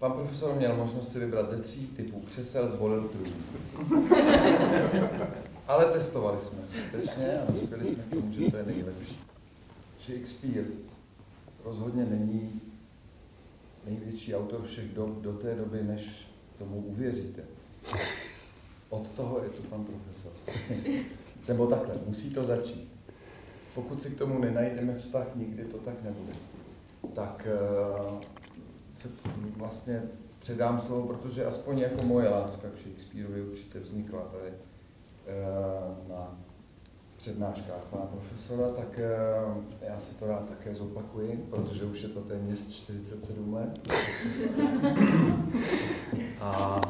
Pan profesor měl možnost si vybrat ze tří typů křesel, zvolil tu. Ale testovali jsme skutečně a dospěli jsme k tomu, že to je nejlepší. Shakespeare rozhodně není největší autor všech dob do té doby, než tomu uvěříte. Od toho je tu pan profesor. Nebo takhle, musí to začít. Pokud si k tomu nenajdeme vztah, nikdy to tak nebude. Tak uh, se vlastně předám slovo, protože aspoň jako moje láska k Shakespeareovi určitě vznikla tady uh, na přednáškách pana profesora, tak uh, já si to rád také zopakuji, protože už je to téměř 47 let. A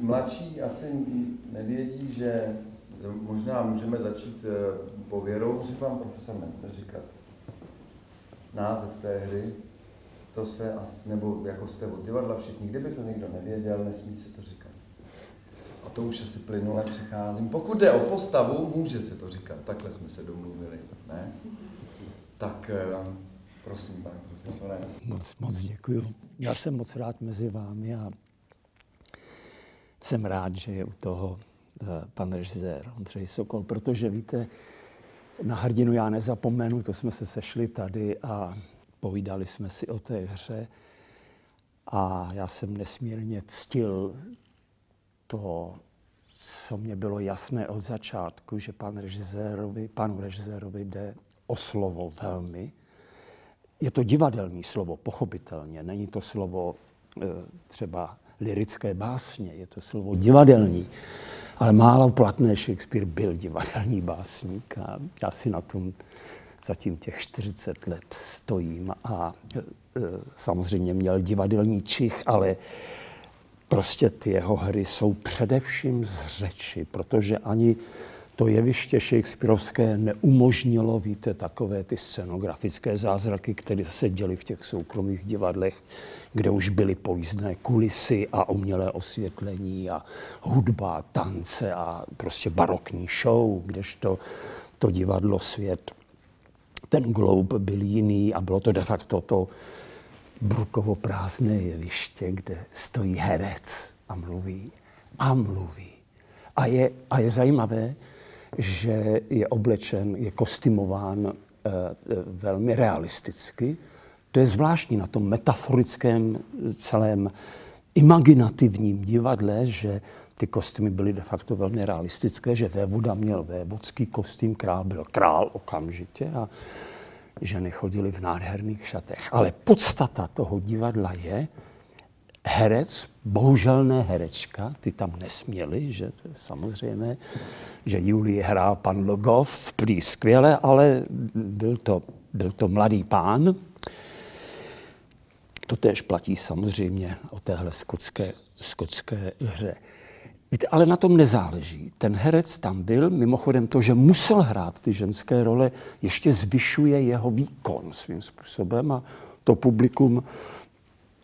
mladší asi nevědí, že možná můžeme začít eh, pověrou, že vám profesor říkat název té hry, to se asi, nebo jako jste od divadla všichni, kdyby to někdo nevěděl, nesmí se to říkat. A to už asi plynule přicházím. Pokud jde o postavu, může se to říkat, takhle jsme se domluvili, ne? Tak eh, prosím, pane profesore. Moc, moc děkuji. Já jsem moc rád mezi vámi a jsem rád, že je u toho eh, pan režisér Ondřej Sokol, protože víte, na hrdinu já nezapomenu, to jsme se sešli tady a povídali jsme si o té hře a já jsem nesmírně ctil to, co mě bylo jasné od začátku, že pan režisérovi, panu režisérovi jde o slovo velmi. Je to divadelní slovo, pochopitelně, není to slovo e, třeba lirické básně, je to slovo divadelní. Ale málo platné Shakespeare byl divadelní básník a já si na tom zatím těch 40 let stojím a e, samozřejmě měl divadelní čich, ale prostě ty jeho hry jsou především z řeči, protože ani to jeviště Shakespeareovské neumožnilo, víte, takové ty scenografické zázraky, které se děly v těch soukromých divadlech, kde už byly pojízdné kulisy a umělé osvětlení a hudba, tance a prostě barokní show, kdežto to divadlo svět, ten globe byl jiný a bylo to de facto to brukovo prázdné jeviště, kde stojí herec a mluví a mluví. A je, a je zajímavé, že je oblečen, je kostymován eh, velmi realisticky. To je zvláštní na tom metaforickém celém imaginativním divadle, že ty kostýmy byly de facto velmi realistické, že vévoda měl vévodský kostým, král byl král okamžitě a ženy chodily v nádherných šatech. Ale podstata toho divadla je, herec, bohužel ne herečka, ty tam nesměli, že to je samozřejmé, že Julii hrál pan Logov, prý skvěle, ale byl to, byl to mladý pán. To též platí samozřejmě o téhle skotské, skotské hře. Víte, ale na tom nezáleží. Ten herec tam byl, mimochodem to, že musel hrát ty ženské role, ještě zvyšuje jeho výkon svým způsobem a to publikum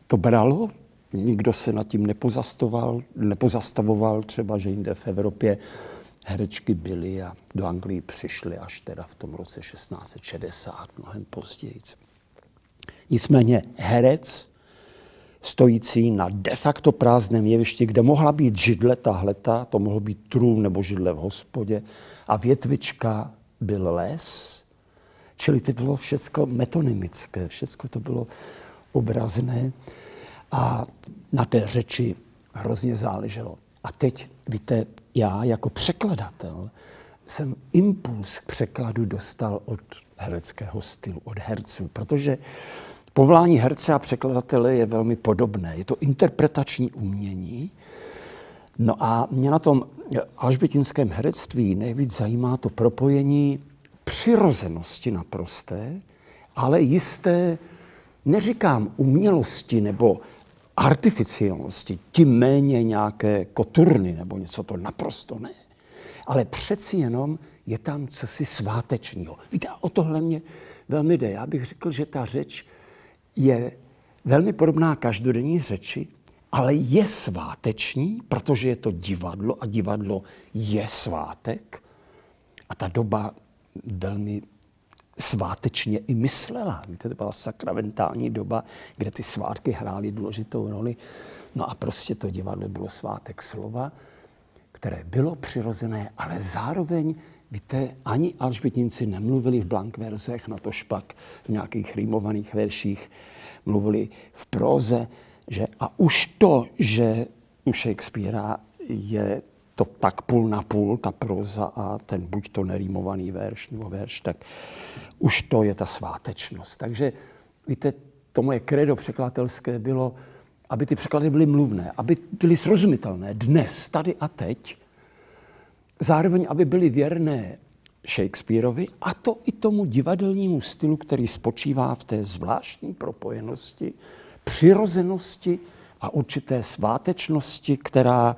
to bralo, nikdo se nad tím nepozastoval, nepozastavoval, třeba, že jinde v Evropě herečky byly a do Anglii přišly až teda v tom roce 1660, mnohem později. Nicméně herec, stojící na de facto prázdném jevišti, kde mohla být židle tahleta, to mohl být trůn nebo židle v hospodě, a větvička byl les, čili to bylo všechno metonymické, všechno to bylo obrazné. A na té řeči hrozně záleželo. A teď, víte, já jako překladatel jsem impuls k překladu dostal od hereckého stylu, od herců, protože povolání herce a překladatele je velmi podobné. Je to interpretační umění. No a mě na tom alžbětinském herectví nejvíc zajímá to propojení přirozenosti naprosté, ale jisté, neříkám umělosti nebo artificiálnosti, tím méně nějaké koturny nebo něco to naprosto ne. Ale přeci jenom je tam cosi svátečního. Víte, o tohle mě velmi jde. Já bych řekl, že ta řeč je velmi podobná každodenní řeči, ale je sváteční, protože je to divadlo a divadlo je svátek. A ta doba velmi svátečně i myslela. Víte, to byla sakramentální doba, kde ty svátky hrály důležitou roli. No a prostě to divadlo bylo svátek slova, které bylo přirozené, ale zároveň, víte, ani alžbětinci nemluvili v blankverzech, na to špak v nějakých rýmovaných verších, mluvili v próze, že a už to, že u Shakespearea je to tak půl na půl, ta proza a ten buď to nerýmovaný verš nebo verš, tak už to je ta svátečnost. Takže víte, to moje kredo překladatelské bylo, aby ty překlady byly mluvné, aby byly srozumitelné dnes, tady a teď, zároveň, aby byly věrné Shakespeareovi a to i tomu divadelnímu stylu, který spočívá v té zvláštní propojenosti, přirozenosti a určité svátečnosti, která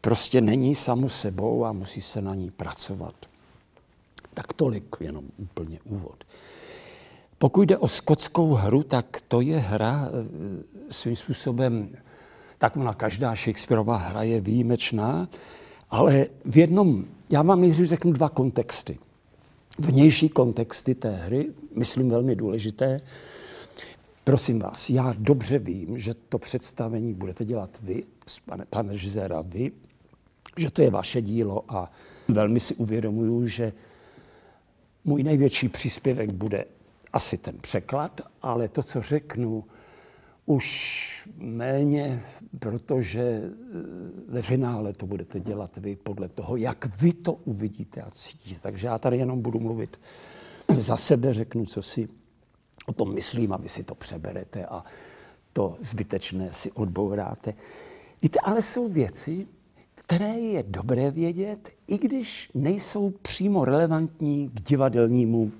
prostě není samu sebou a musí se na ní pracovat. Tak tolik jenom úplně úvod. Pokud jde o skotskou hru, tak to je hra eh, svým způsobem, tak ona každá Shakespeareová hra je výjimečná, ale v jednom, já vám nejdřív řeknu dva kontexty. Vnější kontexty té hry, myslím velmi důležité. Prosím vás, já dobře vím, že to představení budete dělat vy, pane, pane režiséra, vy, že to je vaše dílo a velmi si uvědomuju, že můj největší příspěvek bude asi ten překlad, ale to, co řeknu, už méně, protože eh, ve finále to budete dělat vy podle toho, jak vy to uvidíte a cítíte. Takže já tady jenom budu mluvit za sebe, řeknu, co si o tom myslím a vy si to přeberete a to zbytečné si odbouráte. Víte, ale jsou věci, které je dobré vědět, i když nejsou přímo relevantní k divadelnímu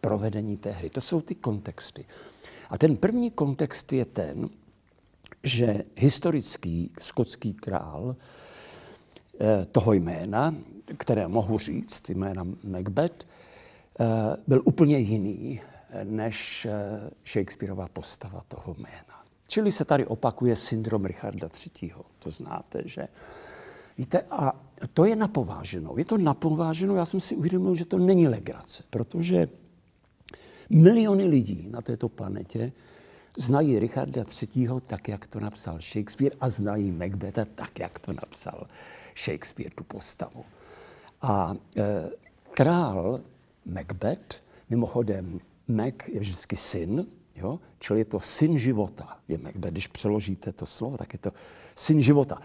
provedení té hry. To jsou ty kontexty. A ten první kontext je ten, že historický skotský král eh, toho jména, které mohu říct, jména Macbeth, eh, byl úplně jiný než eh, Shakespeareova postava toho jména. Čili se tady opakuje syndrom Richarda III. To znáte, že Víte, a to je napováženou. Je to napováženou, já jsem si uvědomil, že to není legrace, protože miliony lidí na této planetě znají Richarda III. tak, jak to napsal Shakespeare a znají Macbetha tak, jak to napsal Shakespeare, tu postavu. A e, král Macbeth, mimochodem Mac je vždycky syn, jo? čili je to syn života. Je Macbeth, když přeložíte to slovo, tak je to syn života.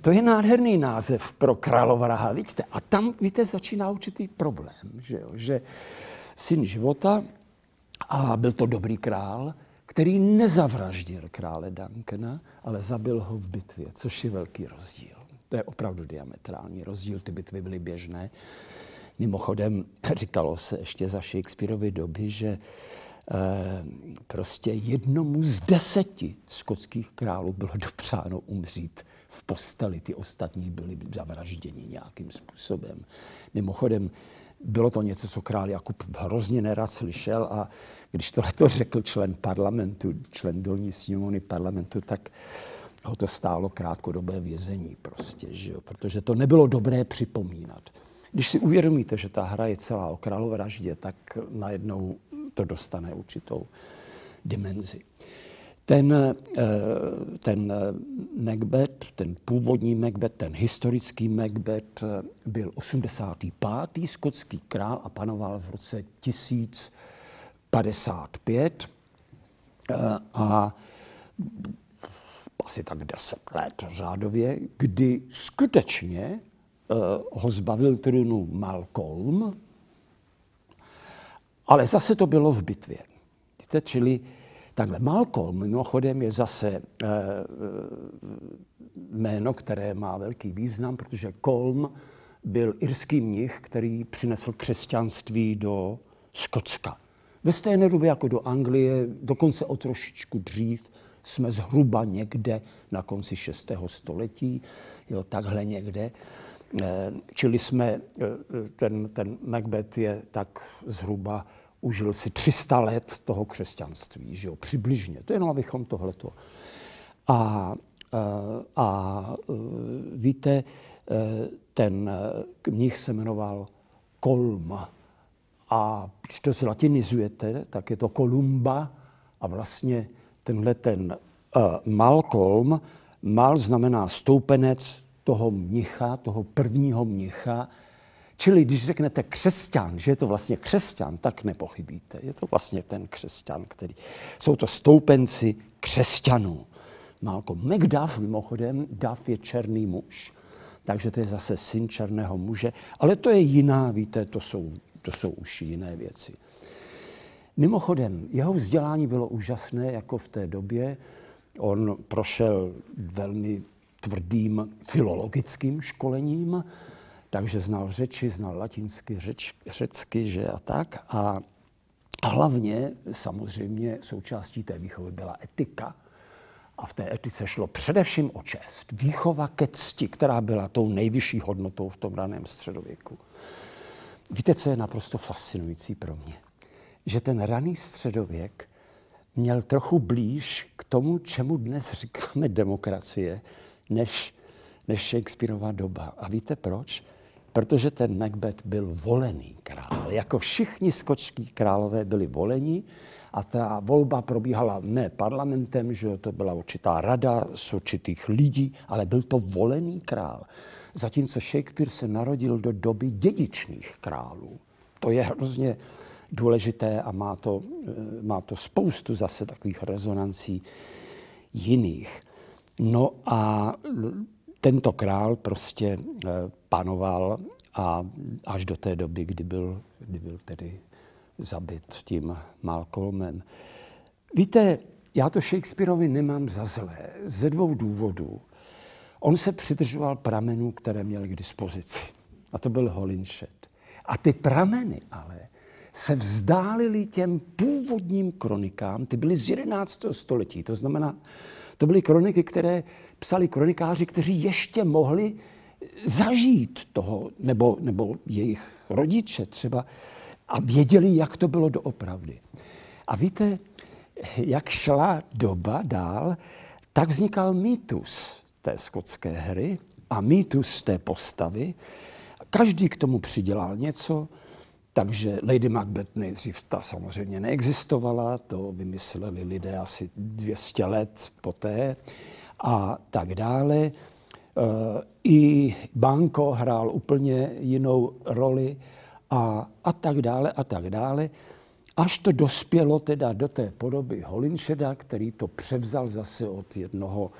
To je nádherný název pro královraha, víte? A tam, víte, začíná určitý problém, že, jo? že syn života, a byl to dobrý král, který nezavraždil krále Duncana, ale zabil ho v bitvě, což je velký rozdíl. To je opravdu diametrální rozdíl, ty bitvy byly běžné. Mimochodem, říkalo se ještě za Shakespeareovy doby, že eh, prostě jednomu z deseti skotských králů bylo dopřáno umřít v posteli, ty ostatní byli zavražděni nějakým způsobem. Mimochodem, bylo to něco, co král Jakub hrozně nerad slyšel a když to řekl člen parlamentu, člen dolní sněmovny parlamentu, tak ho to stálo krátkodobé vězení prostě, že jo? protože to nebylo dobré připomínat. Když si uvědomíte, že ta hra je celá o královraždě, tak najednou to dostane určitou dimenzi. Ten, eh, ten Macbeth, ten původní Macbeth, ten historický Macbeth eh, byl 85. skotský král a panoval v roce 1055 eh, a asi tak 10 let řádově, kdy skutečně ho zbavil trůnu Malcolm, ale zase to bylo v bitvě. Víte, čili Takhle Malcolm mimochodem je zase e, jméno, které má velký význam, protože Kolm byl irský mnich, který přinesl křesťanství do Skotska. Ve stejné době jako do Anglie, dokonce o trošičku dřív, jsme zhruba někde na konci 6. století, jo, takhle někde. E, čili jsme, ten, ten Macbeth je tak zhruba užil si 300 let toho křesťanství, že jo, přibližně. To je jenom, abychom tohleto. A, eh, a, eh, víte, eh, ten knih se jmenoval Kolm a když to zlatinizujete, tak je to Kolumba a vlastně tenhle ten uh, Malcolm, Mal znamená stoupenec toho mnicha, toho prvního mnicha, Čili když řeknete křesťan, že je to vlastně křesťan, tak nepochybíte. Je to vlastně ten křesťan, který... Jsou to stoupenci křesťanů. Malcolm McDuff, mimochodem, Duff je černý muž, takže to je zase syn černého muže, ale to je jiná, víte, to jsou, to jsou už jiné věci. Mimochodem, jeho vzdělání bylo úžasné, jako v té době. On prošel velmi tvrdým filologickým školením, takže znal řeči, znal latinsky, řeč, řecky, že a tak. A hlavně samozřejmě součástí té výchovy byla etika. A v té etice šlo především o čest. Výchova ke cti, která byla tou nejvyšší hodnotou v tom raném středověku. Víte, co je naprosto fascinující pro mě? Že ten raný středověk měl trochu blíž k tomu, čemu dnes říkáme demokracie, než, než Shakespeareova doba. A víte proč? Protože ten Macbeth byl volený král. Jako všichni skočský králové byli voleni a ta volba probíhala ne parlamentem, že to byla určitá rada z určitých lidí, ale byl to volený král. Zatímco Shakespeare se narodil do doby dědičných králů. To je hrozně důležité a má to, eh, má to spoustu zase takových rezonancí jiných. No a tento král prostě eh, panoval a až do té doby, kdy byl, kdy byl tedy zabit tím Malcolmem. Víte, já to Shakespeareovi nemám za zlé ze dvou důvodů. On se přidržoval pramenů, které měl k dispozici. A to byl Holinshed. A ty prameny ale se vzdálili těm původním kronikám, ty byly z 11. století. To znamená, to byly kroniky, které psali kronikáři, kteří ještě mohli zažít toho, nebo, nebo jejich rodiče třeba, a věděli, jak to bylo doopravdy. A víte, jak šla doba dál, tak vznikal mýtus té skotské hry a mýtus té postavy. Každý k tomu přidělal něco, takže Lady Macbeth nejdřív ta samozřejmě neexistovala, to vymysleli lidé asi 200 let poté a tak dále. E, I Banko hrál úplně jinou roli a, a tak dále a tak dále. Až to dospělo teda do té podoby Holinsheda, který to převzal zase od jednoho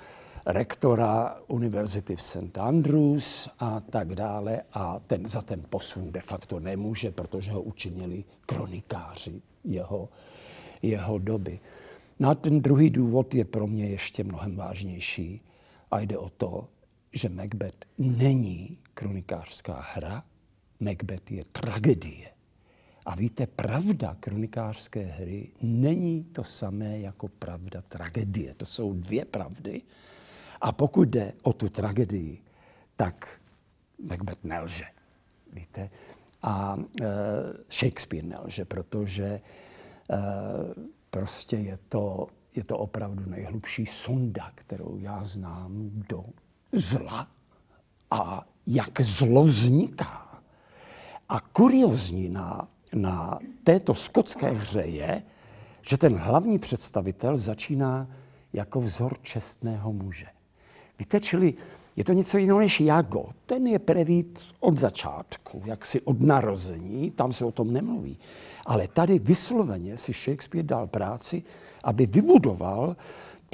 rektora univerzity v St. Andrews a tak dále. A ten, za ten posun de facto nemůže, protože ho učinili kronikáři jeho, jeho doby. No a ten druhý důvod je pro mě ještě mnohem vážnější a jde o to, že Macbeth není kronikářská hra, Macbeth je tragedie. A víte, pravda kronikářské hry není to samé jako pravda tragedie. To jsou dvě pravdy. A pokud jde o tu tragedii, tak Macbeth nelže. Víte? A e, Shakespeare nelže, protože e, prostě je to, je to opravdu nejhlubší sonda, kterou já znám do zla a jak zlo vzniká. A kuriozní na, na této skotské hře je, že ten hlavní představitel začíná jako vzor čestného muže. Víte, čili je to něco jiného než Jago. Ten je prevít od začátku, jaksi od narození, tam se o tom nemluví. Ale tady vysloveně si Shakespeare dal práci, aby vybudoval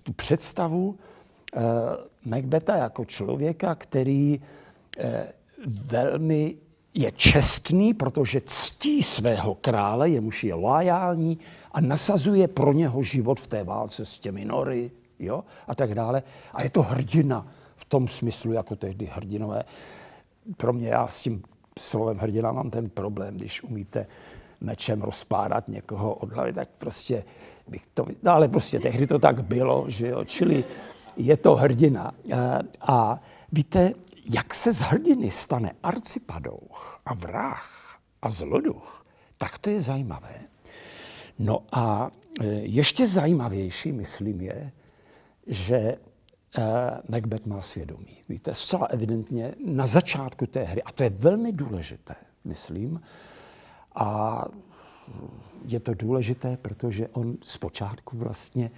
tu představu eh, Macbeta jako člověka, který eh, velmi je čestný, protože ctí svého krále, jemuž je loajální a nasazuje pro něho život v té válce s těmi nory jo? a tak dále. A je to hrdina v tom smyslu, jako tehdy hrdinové. Pro mě, já s tím slovem hrdina mám ten problém, když umíte mečem rozpárat někoho od hlavy, tak prostě bych to... No ale prostě tehdy to tak bylo, že jo, čili je to hrdina. A víte, jak se z hrdiny stane arcipadouch a vrah a zloduch, tak to je zajímavé. No a e, ještě zajímavější, myslím, je, že uh, Macbeth má svědomí. Víte, zcela evidentně na začátku té hry, a to je velmi důležité, myslím, A je to důležité, protože on zpočátku vlastně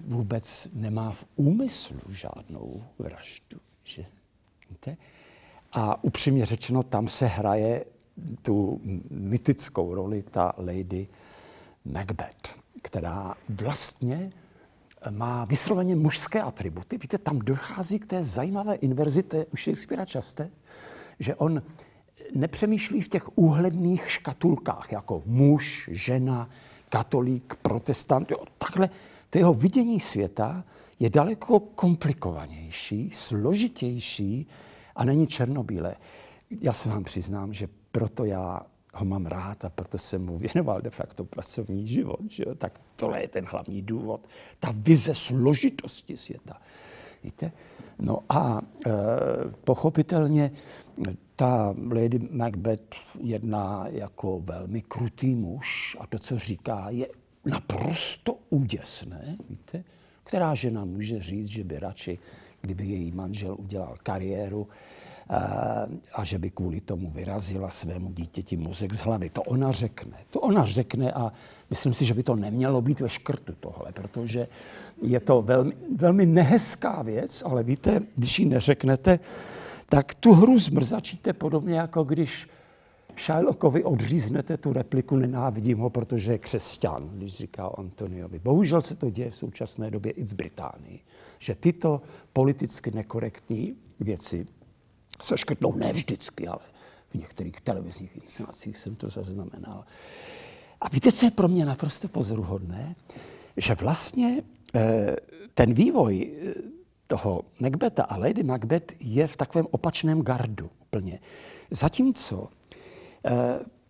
vůbec nemá v úmyslu žádnou vraždu. Že? Víte? A upřímně řečeno, tam se hraje tu mytickou roli ta Lady Macbeth, která vlastně má vysloveně mužské atributy. Víte, tam dochází k té zajímavé inverzi, to je u Shakespearea časté, že on nepřemýšlí v těch úhledných škatulkách, jako muž, žena, katolík, protestant. Jo, takhle to jeho vidění světa je daleko komplikovanější, složitější a není černobílé. Já se vám přiznám, že proto já ho mám rád a proto jsem mu věnoval de facto pracovní život. Že? Tak tohle je ten hlavní důvod. Ta vize složitosti světa. Víte? No a e, pochopitelně ta Lady Macbeth jedná jako velmi krutý muž a to, co říká, je naprosto úděsné, víte? Která žena může říct, že by radši, kdyby její manžel udělal kariéru, eh, a že by kvůli tomu vyrazila svému dítěti mozek z hlavy. To ona řekne. To ona řekne a myslím si, že by to nemělo být ve škrtu tohle, protože je to velmi, velmi nehezká věc, ale víte, když ji neřeknete, tak tu hru zmrzačíte podobně jako když Shylockovi odříznete tu repliku, nenávidím ho, protože je křesťan, když říká Antoniovi. Bohužel se to děje v současné době i v Británii, že tyto politicky nekorektní věci se škrtnou ne vždycky, ale v některých televizních inscenacích jsem to zaznamenal. A víte, co je pro mě naprosto pozoruhodné? Že vlastně eh, ten vývoj eh, toho Macbeta a Lady Macbeth je v takovém opačném gardu úplně. Zatímco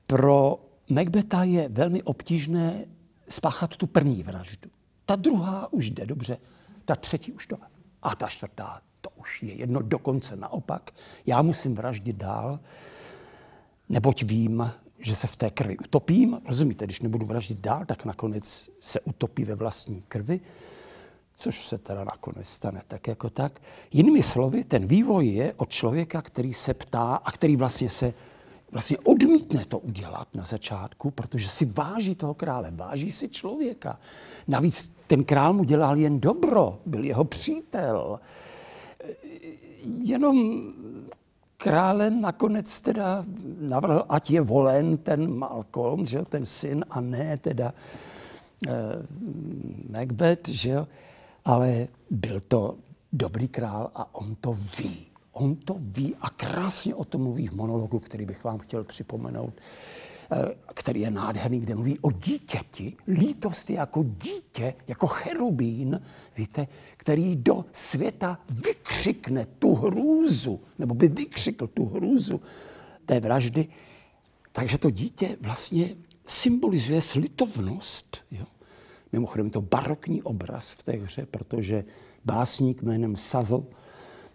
pro Macbeta je velmi obtížné spáchat tu první vraždu. Ta druhá už jde dobře, ta třetí už to. A ta čtvrtá, to už je jedno dokonce naopak. Já musím vraždit dál, neboť vím, že se v té krvi utopím. Rozumíte, když nebudu vraždit dál, tak nakonec se utopí ve vlastní krvi, což se teda nakonec stane tak jako tak. Jinými slovy, ten vývoj je od člověka, který se ptá a který vlastně se vlastně odmítne to udělat na začátku, protože si váží toho krále, váží si člověka. Navíc ten král mu dělal jen dobro, byl jeho přítel. Jenom králem nakonec teda navrhl, ať je volen ten Malcolm, že jo, ten syn, a ne teda eh, Macbeth, že jo. Ale byl to dobrý král a on to ví. On to ví a krásně o tom mluví v monologu, který bych vám chtěl připomenout, eh, který je nádherný, kde mluví o dítěti. Lítost je jako dítě, jako cherubín, víte, který do světa vykřikne tu hrůzu, nebo by vykřikl tu hrůzu té vraždy. Takže to dítě vlastně symbolizuje slitovnost. Jo? Mimochodem to barokní obraz v té hře, protože básník jménem Sazel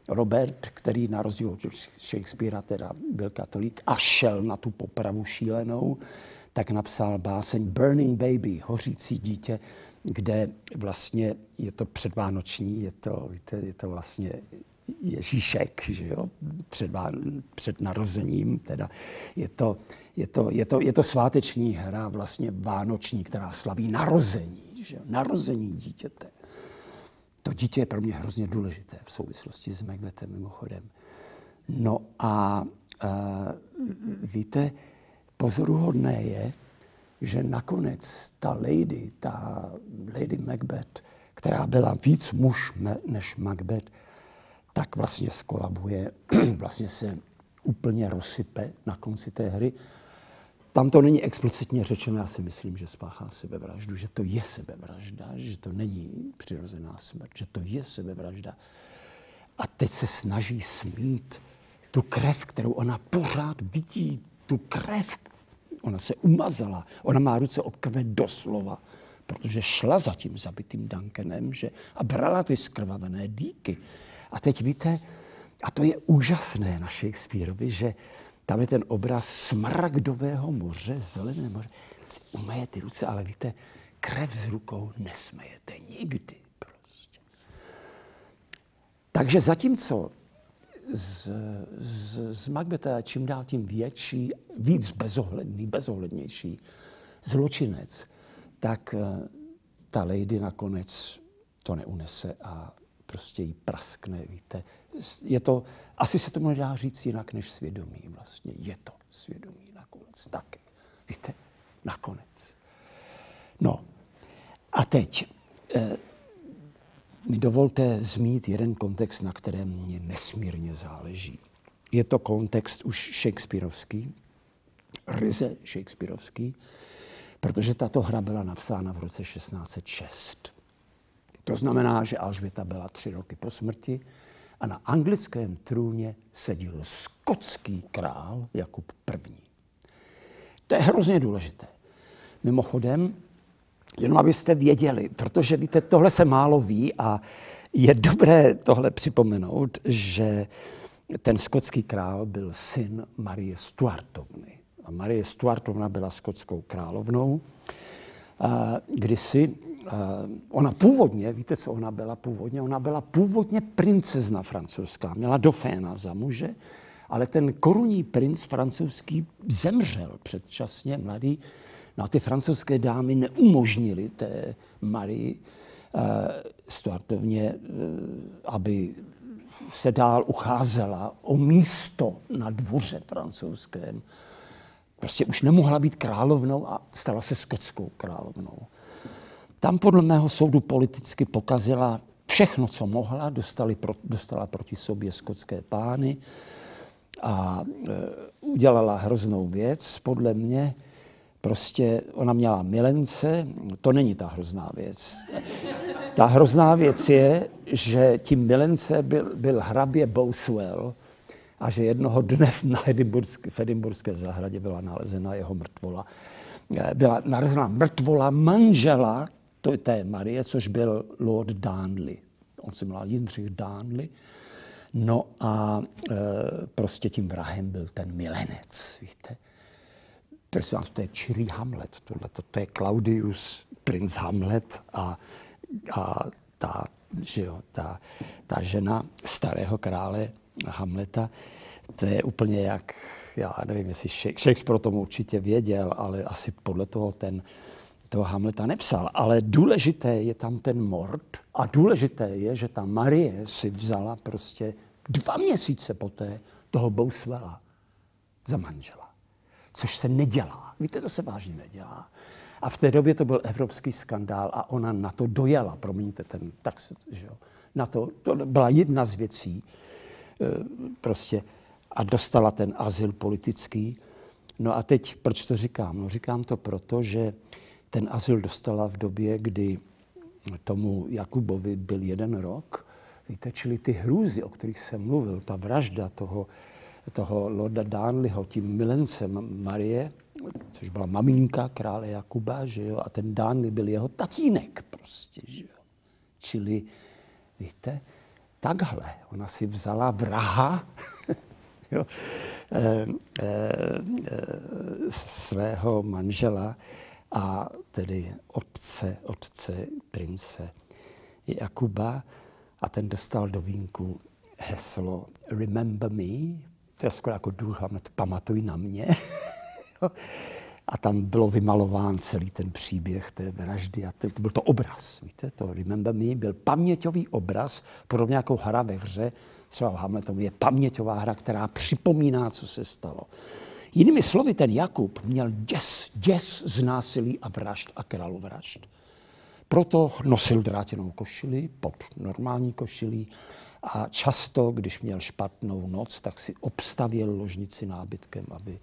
Robert, který na rozdíl od Shakespearea teda byl katolík a šel na tu popravu šílenou, tak napsal báseň Burning Baby, hořící dítě, kde vlastně je to předvánoční, je to, víte, je to vlastně Ježíšek, že jo, před, před narozením, teda je to, je, to, je, to, je to sváteční hra vlastně vánoční, která slaví narození, že jo, narození dítěte. To dítě je pro mě hrozně důležité v souvislosti s Macbethem mimochodem. No a uh, víte, pozoruhodné je, že nakonec ta lady, ta lady Macbeth, která byla víc muž než Macbeth, tak vlastně skolabuje, vlastně se úplně rozsype na konci té hry tam to není explicitně řečeno, já si myslím, že spáchá sebevraždu, že to je sebevražda, že to není přirozená smrt, že to je sebevražda. A teď se snaží smít tu krev, kterou ona pořád vidí, tu krev, ona se umazala, ona má ruce od krve doslova, protože šla za tím zabitým Duncanem že, a brala ty skrvavené díky. A teď víte, a to je úžasné na Shakespeareovi, že tam je ten obraz smragdového moře, zelené moře. Si umeje ty ruce, ale víte, krev z rukou nesmejete nikdy prostě. Takže zatímco z, z, z Macbeta čím dál tím větší, víc bezohledný, bezohlednější zločinec, tak eh, ta lady nakonec to neunese a prostě jí praskne, víte. Je to, asi se tomu nedá říct jinak než svědomí vlastně. Je to svědomí nakonec taky, víte, nakonec. No a teď eh, mi dovolte zmít jeden kontext, na kterém mě nesmírně záleží. Je to kontext už Shakespeareovský, ryze Shakespeareovský, protože tato hra byla napsána v roce 1606. To znamená, že Alžběta byla tři roky po smrti a na anglickém trůně seděl skotský král Jakub I. To je hrozně důležité. Mimochodem, jenom abyste věděli, protože víte, tohle se málo ví a je dobré tohle připomenout, že ten skotský král byl syn Marie Stuartovny. A Marie Stuartovna byla skotskou královnou. A kdysi ona původně, víte, co ona byla původně? Ona byla původně princezna francouzská, měla Doféna za muže, ale ten korunní princ francouzský zemřel předčasně, mladý, No a ty francouzské dámy neumožnili té Marii uh, Stuartovně, uh, aby se dál ucházela o místo na dvoře francouzském. Prostě už nemohla být královnou a stala se skotskou královnou. Tam podle mého soudu politicky pokazila všechno, co mohla, dostali pro, dostala proti sobě skotské pány a e, udělala hroznou věc, podle mě, Prostě ona měla milence, to není ta hrozná věc. Ta hrozná věc je, že tím milence byl, byl hrabě Boswell a že jednoho dne na Edinburghské, v Edinburghské zahradě byla nalezena jeho mrtvola. Byla nalezena mrtvola manžela to té Marie, což byl Lord Darnley. On se jmenoval Jindřich Darnley. No a e, prostě tím vrahem byl ten milenec, víte. Prosím vás, to je čirý Hamlet. Tohle, to, to je Claudius, princ Hamlet a, a ta, že jo, ta, ta žena starého krále Hamleta, to je úplně jak, já nevím, jestli Shakespeare o tom určitě věděl, ale asi podle toho ten, toho Hamleta nepsal. Ale důležité je tam ten mord a důležité je, že ta Marie si vzala prostě dva měsíce poté toho Bouswella za manžela což se nedělá. Víte, to se vážně nedělá. A v té době to byl evropský skandál a ona na to dojela, promiňte ten tak, že jo. Na to, to byla jedna z věcí, e, prostě, a dostala ten azyl politický. No a teď, proč to říkám? No říkám to proto, že ten azyl dostala v době, kdy tomu Jakubovi byl jeden rok. Víte, čili ty hrůzy, o kterých jsem mluvil, ta vražda toho toho Lorda Darnleyho, tím milencem Marie, což byla maminka krále Jakuba, že jo, a ten Darnley byl jeho tatínek prostě, že jo. Čili, víte, takhle, ona si vzala vraha, jo, e, e, svého manžela a tedy otce, otce prince Jakuba a ten dostal do vínku heslo Remember me, to je skoro jako duch, pamatuj na mě. a tam bylo vymalován celý ten příběh té vraždy a to, byl to obraz, víte, to Remember Me byl paměťový obraz, podobně jako hra ve hře, třeba v Hamletovi je paměťová hra, která připomíná, co se stalo. Jinými slovy, ten Jakub měl děs, děs z násilí a vražd a královražd. Proto nosil drátěnou košili pod normální košilí a často, když měl špatnou noc, tak si obstavil ložnici nábytkem, aby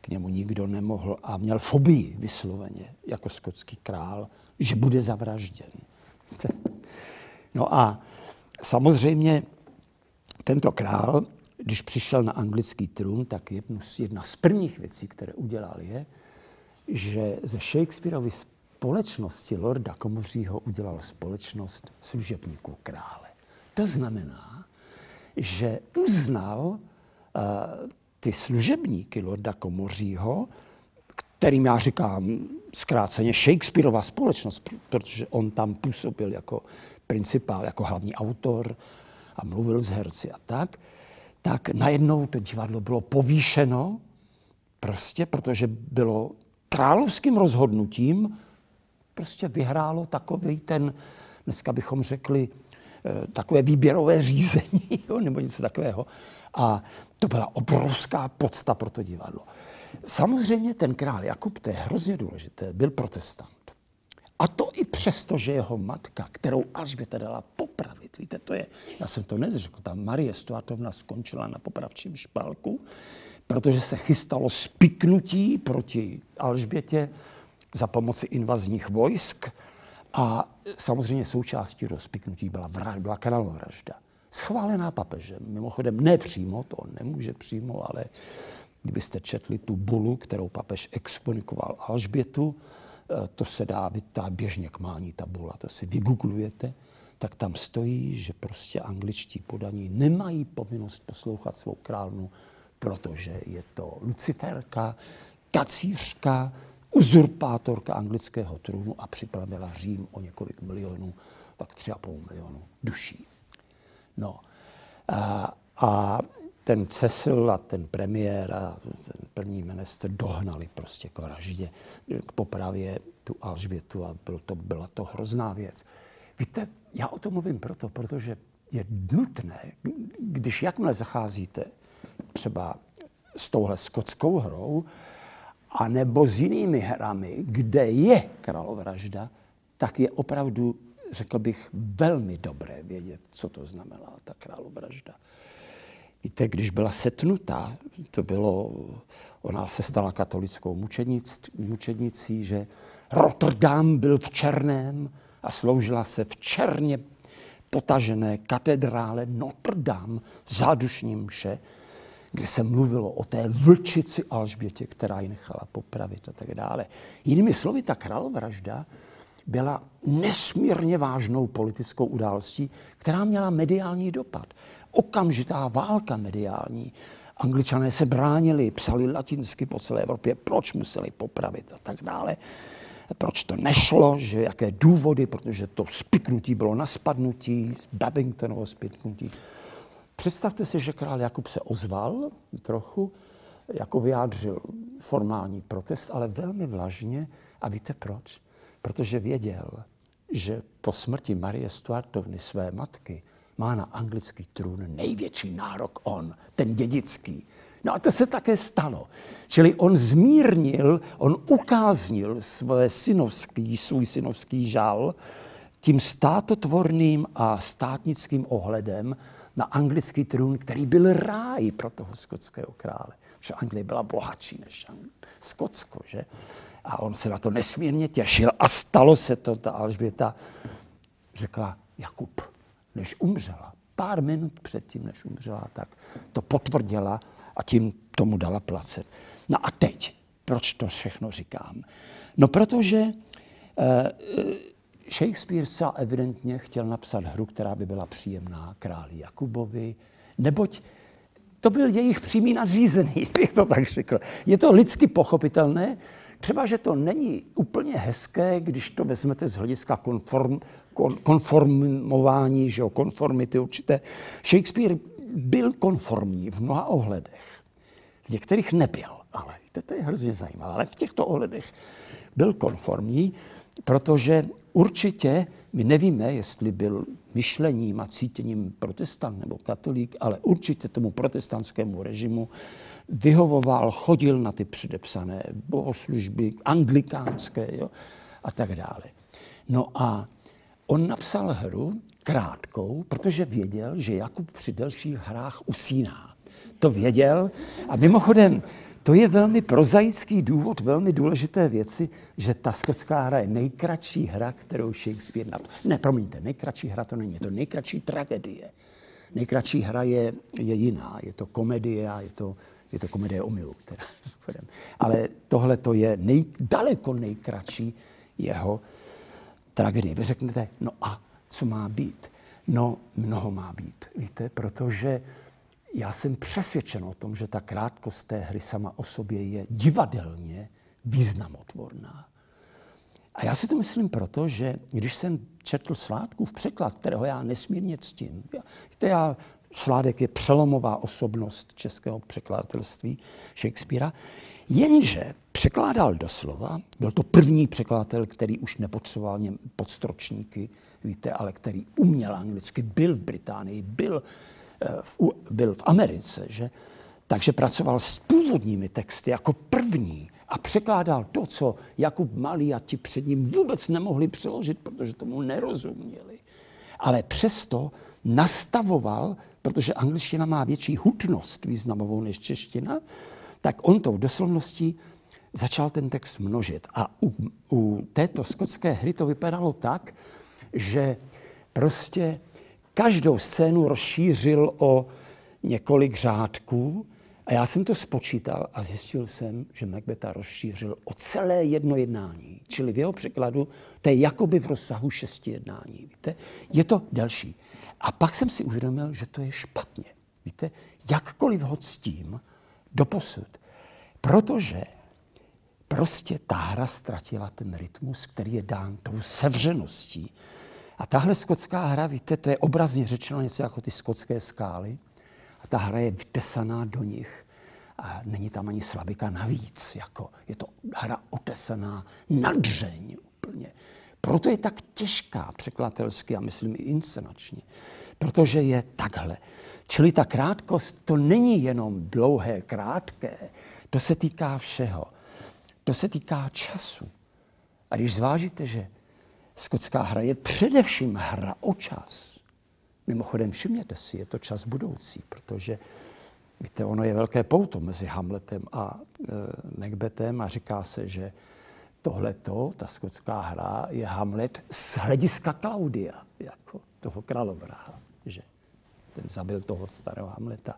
k němu nikdo nemohl a měl fobii vysloveně jako skotský král, že bude zavražděn. No a samozřejmě tento král, když přišel na anglický trůn, tak jedna z prvních věcí, které udělal, je, že ze Shakespeareovy společnosti Lorda Komořího udělal společnost služebníků krále. To znamená, že uznal uh, ty služebníky Lorda Komořího, kterým já říkám zkráceně Shakespeareova společnost, protože on tam působil jako principál, jako hlavní autor a mluvil s herci a tak, tak najednou to divadlo bylo povýšeno, prostě protože bylo královským rozhodnutím, prostě vyhrálo takový ten, dneska bychom řekli, eh, takové výběrové řízení, jo, nebo něco takového. A to byla obrovská podsta pro to divadlo. Samozřejmě ten král Jakub, to je hrozně důležité, byl protestant. A to i přesto, že jeho matka, kterou Alžběta dala víte, to je, já jsem to neřekl, ta Marie Stuartovna skončila na popravčím špalku, protože se chystalo spiknutí proti Alžbětě za pomoci invazních vojsk a samozřejmě součástí rozpiknutí byla, vra, byla vražda. Schválená papežem, mimochodem ne přímo, to on nemůže přímo, ale kdybyste četli tu bulu, kterou papež exponikoval Alžbětu, eh, to se dá, ta běžně kmání ta bula, to si vygooglujete, tak tam stojí, že prostě angličtí podaní nemají povinnost poslouchat svou královnu, protože je to luciferka, kacířka, uzurpátorka anglického trůnu a připravila Řím o několik milionů, tak tři a půl milionu duší. No a, a ten Cecil a ten premiér a ten první minister dohnali prostě k vraždě, k popravě tu Alžbětu a bylo to, byla to hrozná věc. Víte, já o tom mluvím proto, protože je nutné, když jakmile zacházíte třeba s touhle skotskou hrou, a nebo s jinými hrami, kde je královražda, tak je opravdu, řekl bych, velmi dobré vědět, co to znamená ta královražda. Víte, když byla setnutá, to bylo, ona se stala katolickou mučenic, mučenicí, že Rotterdam byl v černém a sloužila se v černě potažené katedrále Notre Dame zádušním mše, kde se mluvilo o té vlčici Alžbětě, která ji nechala popravit a tak dále. Jinými slovy, ta královražda byla nesmírně vážnou politickou událostí, která měla mediální dopad. Okamžitá válka mediální. Angličané se bránili, psali latinsky po celé Evropě, proč museli popravit a tak dále. Proč to nešlo, že jaké důvody, protože to spiknutí bylo na spadnutí, Babingtonovo spiknutí. Představte si, že král Jakub se ozval trochu, jako vyjádřil formální protest, ale velmi vlažně. A víte proč? Protože věděl, že po smrti Marie Stuartovny, své matky, má na anglický trůn největší nárok on, ten dědický. No a to se také stalo. Čili on zmírnil, on ukáznil své synovský, svůj synovský žal tím státotvorným a státnickým ohledem na anglický trůn, který byl ráj pro toho skotského krále. Že Anglie byla bohatší než Skotsko, že? A on se na to nesmírně těšil a stalo se to, ta Alžběta řekla, Jakub, než umřela, pár minut předtím, než umřela, tak to potvrdila a tím tomu dala placet. No a teď, proč to všechno říkám? No protože eh, Shakespeare zcela evidentně chtěl napsat hru, která by byla příjemná králi Jakubovi, neboť to byl jejich přímý nadřízený, bych to tak řekl. Je to lidsky pochopitelné, třeba, že to není úplně hezké, když to vezmete z hlediska konform, kon, konformování, že jo, konformity určité. Shakespeare byl konformní v mnoha ohledech. V některých nebyl, ale to je hrozně zajímavé. Ale v těchto ohledech byl konformní, protože určitě my nevíme, jestli byl myšlením a cítěním protestant nebo katolík, ale určitě tomu protestantskému režimu vyhovoval, chodil na ty předepsané bohoslužby anglikánské jo, a tak dále. No a on napsal hru krátkou, protože věděl, že Jakub při delších hrách usíná. To věděl a mimochodem to je velmi prozaický důvod, velmi důležité věci, že ta skotská hra je nejkratší hra, kterou Shakespeare napsal. Ne, promiňte, nejkratší hra to není, je to nejkratší tragédie. Nejkratší hra je, je jiná, je to komedie a je to, je to komedie o milu. Teda. Ale tohle to je nej, daleko nejkratší jeho tragédie. Vy řeknete, no a co má být? No, mnoho má být, víte, protože já jsem přesvědčen o tom, že ta krátkost té hry sama o sobě je divadelně významotvorná. A já si to myslím proto, že když jsem četl v překlad, kterého já nesmírně ctím, víte, já, Sládek je přelomová osobnost českého překladatelství Shakespearea, jenže překládal doslova, byl to první překladatel, který už nepotřeboval něm podstročníky, víte, ale který uměl anglicky, byl v Británii, byl eh, v, byl v Americe, že? takže pracoval s původními texty jako první a překládal to, co Jakub Malý a ti před ním vůbec nemohli přeložit, protože tomu nerozuměli. Ale přesto nastavoval, protože angličtina má větší hutnost významovou než čeština, tak on tou doslovností začal ten text množit. A u, u této skotské hry to vypadalo tak, že prostě každou scénu rozšířil o několik řádků a já jsem to spočítal a zjistil jsem, že Macbeta rozšířil o celé jedno jednání. Čili v jeho překladu to je jakoby v rozsahu šesti jednání. Víte? Je to delší. A pak jsem si uvědomil, že to je špatně. Víte? Jakkoliv ho ctím doposud. Protože prostě ta hra ztratila ten rytmus, který je dán tou sevřeností. A tahle skotská hra, víte, to je obrazně řečeno něco jako ty skotské skály. A ta hra je vtesaná do nich. A není tam ani slabika navíc. Jako je to hra otesaná na dřeň úplně. Proto je tak těžká překladatelsky a myslím i inscenačně. Protože je takhle. Čili ta krátkost, to není jenom dlouhé, krátké. To se týká všeho. To se týká času. A když zvážíte, že skotská hra je především hra o čas, mimochodem všimněte si, je to čas budoucí, protože víte, ono je velké pouto mezi Hamletem a e, Macbethem a říká se, že tohleto, ta skotská hra, je Hamlet z hlediska Klaudia, jako toho královraha, že ten zabil toho starého Hamleta.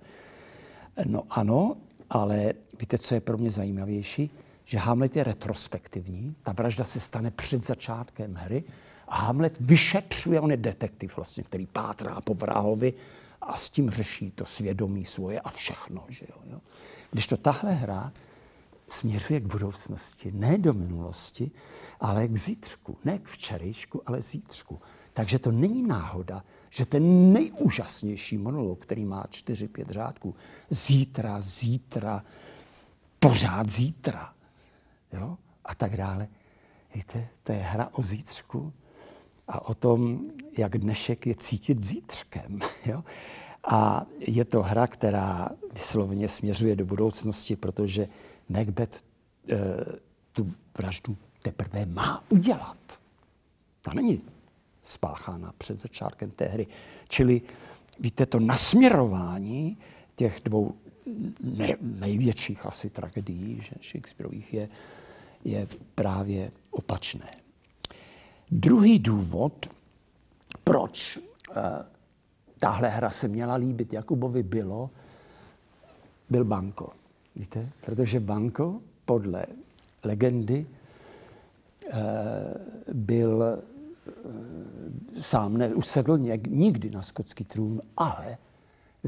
No ano, ale víte, co je pro mě zajímavější? Že Hamlet je retrospektivní, ta vražda se stane před začátkem hry a Hamlet vyšetřuje, on je detektiv vlastně, který pátrá po vrahovi a s tím řeší to svědomí svoje a všechno. Že jo. Když to tahle hra směřuje k budoucnosti, ne do minulosti, ale k zítřku. Ne k včerejšku, ale zítřku. Takže to není náhoda, že ten nejúžasnější monolog, který má čtyři, pět řádků, zítra, zítra, pořád zítra, jo? a tak dále. Víte, to je hra o zítřku a o tom, jak dnešek je cítit zítřkem. Jo? A je to hra, která vyslovně směřuje do budoucnosti, protože Macbeth e, tu vraždu teprve má udělat. Ta není spáchána před začátkem té hry. Čili víte, to nasměrování těch dvou ne, největších asi tragedií, že Shakespeareových je, je právě opačné. Druhý důvod, proč uh, tahle hra se měla líbit Jakubovi, bylo, byl Banko. Víte? Protože Banko podle legendy uh, byl uh, sám neusedl nikdy na skotský trůn, ale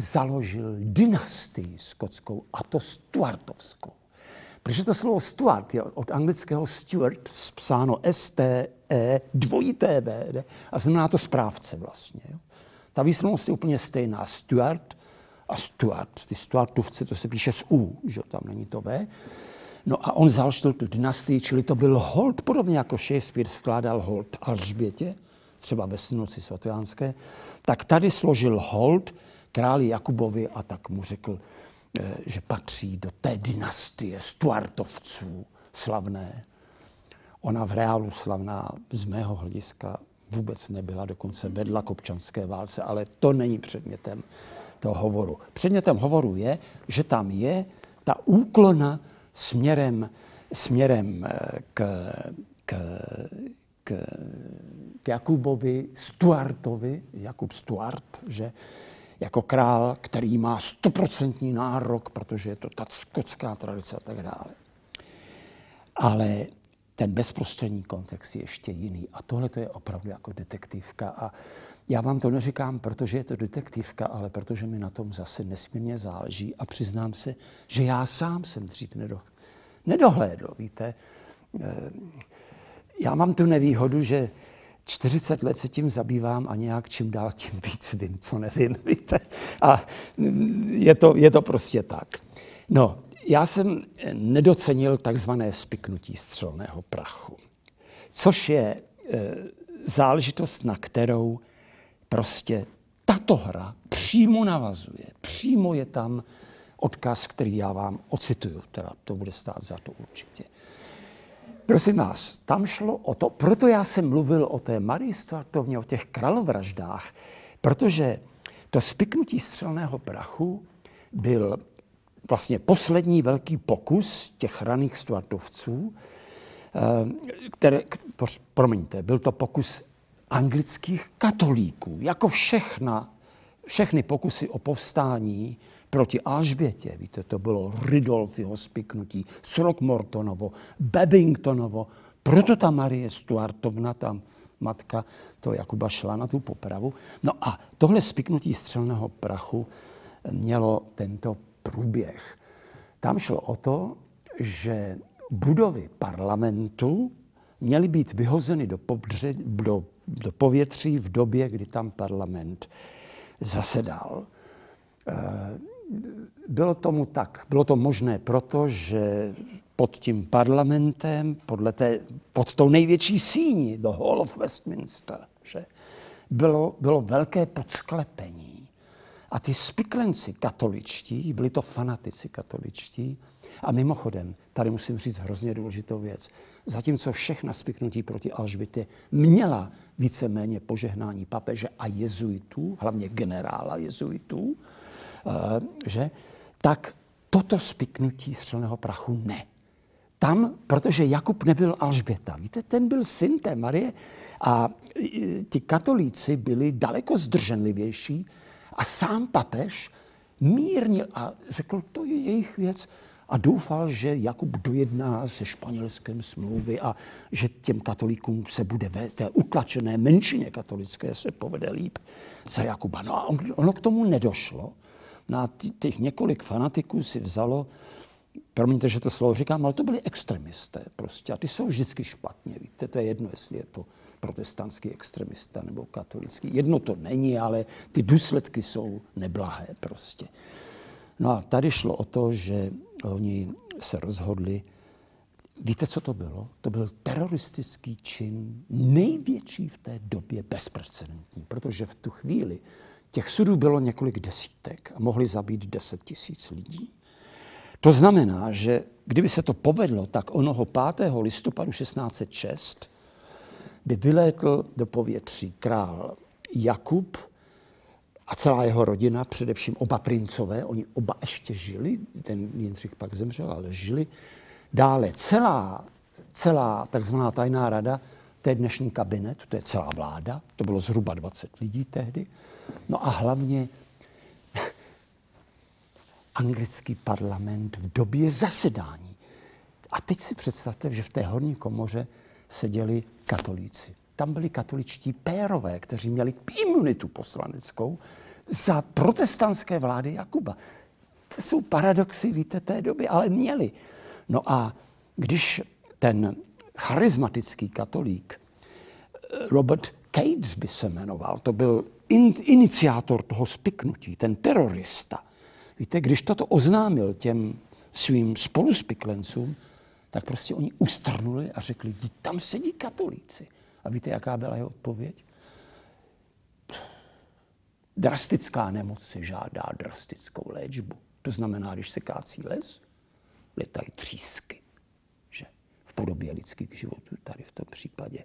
založil dynastii skotskou, a to Stuartovskou. Protože to slovo Stuart je od anglického Stuart psáno S-T-E, dvojité B, a znamená to správce vlastně. Jo. Ta výslovnost je úplně stejná. Stuart a Stuart. Ty Stuartovci, to se píše s U, že tam není to V. No a on založil tu dynastii, čili to byl hold, podobně jako Shakespeare skládal hold Alžbětě, třeba ve Snoci svatojánské, tak tady složil hold králi Jakubovi a tak mu řekl, Eh, že patří do té dynastie Stuartovců slavné. Ona v reálu slavná z mého hlediska vůbec nebyla, dokonce vedla k občanské válce, ale to není předmětem toho hovoru. Předmětem hovoru je, že tam je ta úklona směrem, směrem eh, k, k, k, k Jakubovi Stuartovi, Jakub Stuart, že jako král, který má stoprocentní nárok, protože je to ta skotská tradice a tak dále. Ale ten bezprostřední kontext je ještě jiný. A tohle to je opravdu jako detektivka. A já vám to neříkám, protože je to detektivka, ale protože mi na tom zase nesmírně záleží. A přiznám se, že já sám jsem dřív nedo, nedohlédl, víte. Eh, já mám tu nevýhodu, že 40 let se tím zabývám a nějak čím dál tím víc vím, co nevím. Víte? A je to, je to prostě tak. No, já jsem nedocenil takzvané spiknutí střelného prachu, což je e, záležitost, na kterou prostě tato hra přímo navazuje. Přímo je tam odkaz, který já vám ocituju, teda to bude stát za to určitě. Prosím vás, tam šlo o to, proto já jsem mluvil o té Marii Stuartovně, o těch královraždách, protože to spiknutí střelného prachu byl vlastně poslední velký pokus těch raných Stuartovců, eh, které, promiňte, byl to pokus anglických katolíků, jako všechna, všechny pokusy o povstání proti Alžbětě. Víte, to bylo Ridolfiho spiknutí, Throckmortonovo, Babingtonovo. Proto ta Marie Stuartovna, tam matka to Jakuba šla na tu popravu. No a tohle spiknutí střelného prachu mělo tento průběh. Tam šlo o to, že budovy parlamentu měly být vyhozeny do, pobře, do, do povětří v době, kdy tam parlament zasedal. Eh, bylo tomu tak. Bylo to možné proto, že pod tím parlamentem, podle té, pod tou největší síní, do Hall of Westminster, že bylo, bylo velké podsklepení. A ty spiklenci katoličtí, byli to fanatici katoličtí, a mimochodem, tady musím říct hrozně důležitou věc. Zatímco všechna spiknutí proti Alžbitě měla víceméně požehnání papeže a jezuitů, hlavně generála jezuitů, že, tak toto spiknutí střelného prachu ne. Tam, protože Jakub nebyl Alžběta, víte, ten byl syn té Marie a eh, ti katolíci byli daleko zdrženlivější a sám papež mírnil a řekl, to je jejich věc a doufal, že Jakub dojedná se španělském smlouvy a že těm katolíkům se bude ve té utlačené menšině katolické se povede líp za Jakuba. No a ono k tomu nedošlo na těch několik fanatiků si vzalo, promiňte, že to slovo říkám, ale to byli extremisté prostě. A ty jsou vždycky špatně, víte, to je jedno, jestli je to protestantský extremista nebo katolický. Jedno to není, ale ty důsledky jsou neblahé prostě. No a tady šlo o to, že oni se rozhodli, víte, co to bylo? To byl teroristický čin, největší v té době bezprecedentní, protože v tu chvíli Těch sudů bylo několik desítek a mohli zabít deset tisíc lidí. To znamená, že kdyby se to povedlo, tak onoho 5. listopadu 1606 by vylétl do povětří král Jakub a celá jeho rodina, především oba princové, oni oba ještě žili, ten Jindřich pak zemřel, ale žili. Dále celá, celá takzvaná tajná rada, to je dnešní kabinet, to je celá vláda, to bylo zhruba 20 lidí tehdy, No a hlavně anglický parlament v době zasedání. A teď si představte, že v té horní komoře seděli katolíci. Tam byli katoličtí pérové, kteří měli imunitu poslaneckou za protestantské vlády Jakuba. To jsou paradoxy, víte, té doby, ale měli. No a když ten charismatický katolík Robert Cates by se jmenoval, to byl in, iniciátor toho spiknutí, ten terorista, víte, když toto oznámil těm svým spoluspiklencům, tak prostě oni ustrnuli a řekli, tam sedí katolíci. A víte, jaká byla jeho odpověď? Drastická nemoc se žádá drastickou léčbu. To znamená, když se kácí les, letají třísky. Že? V podobě lidských životů tady v tom případě.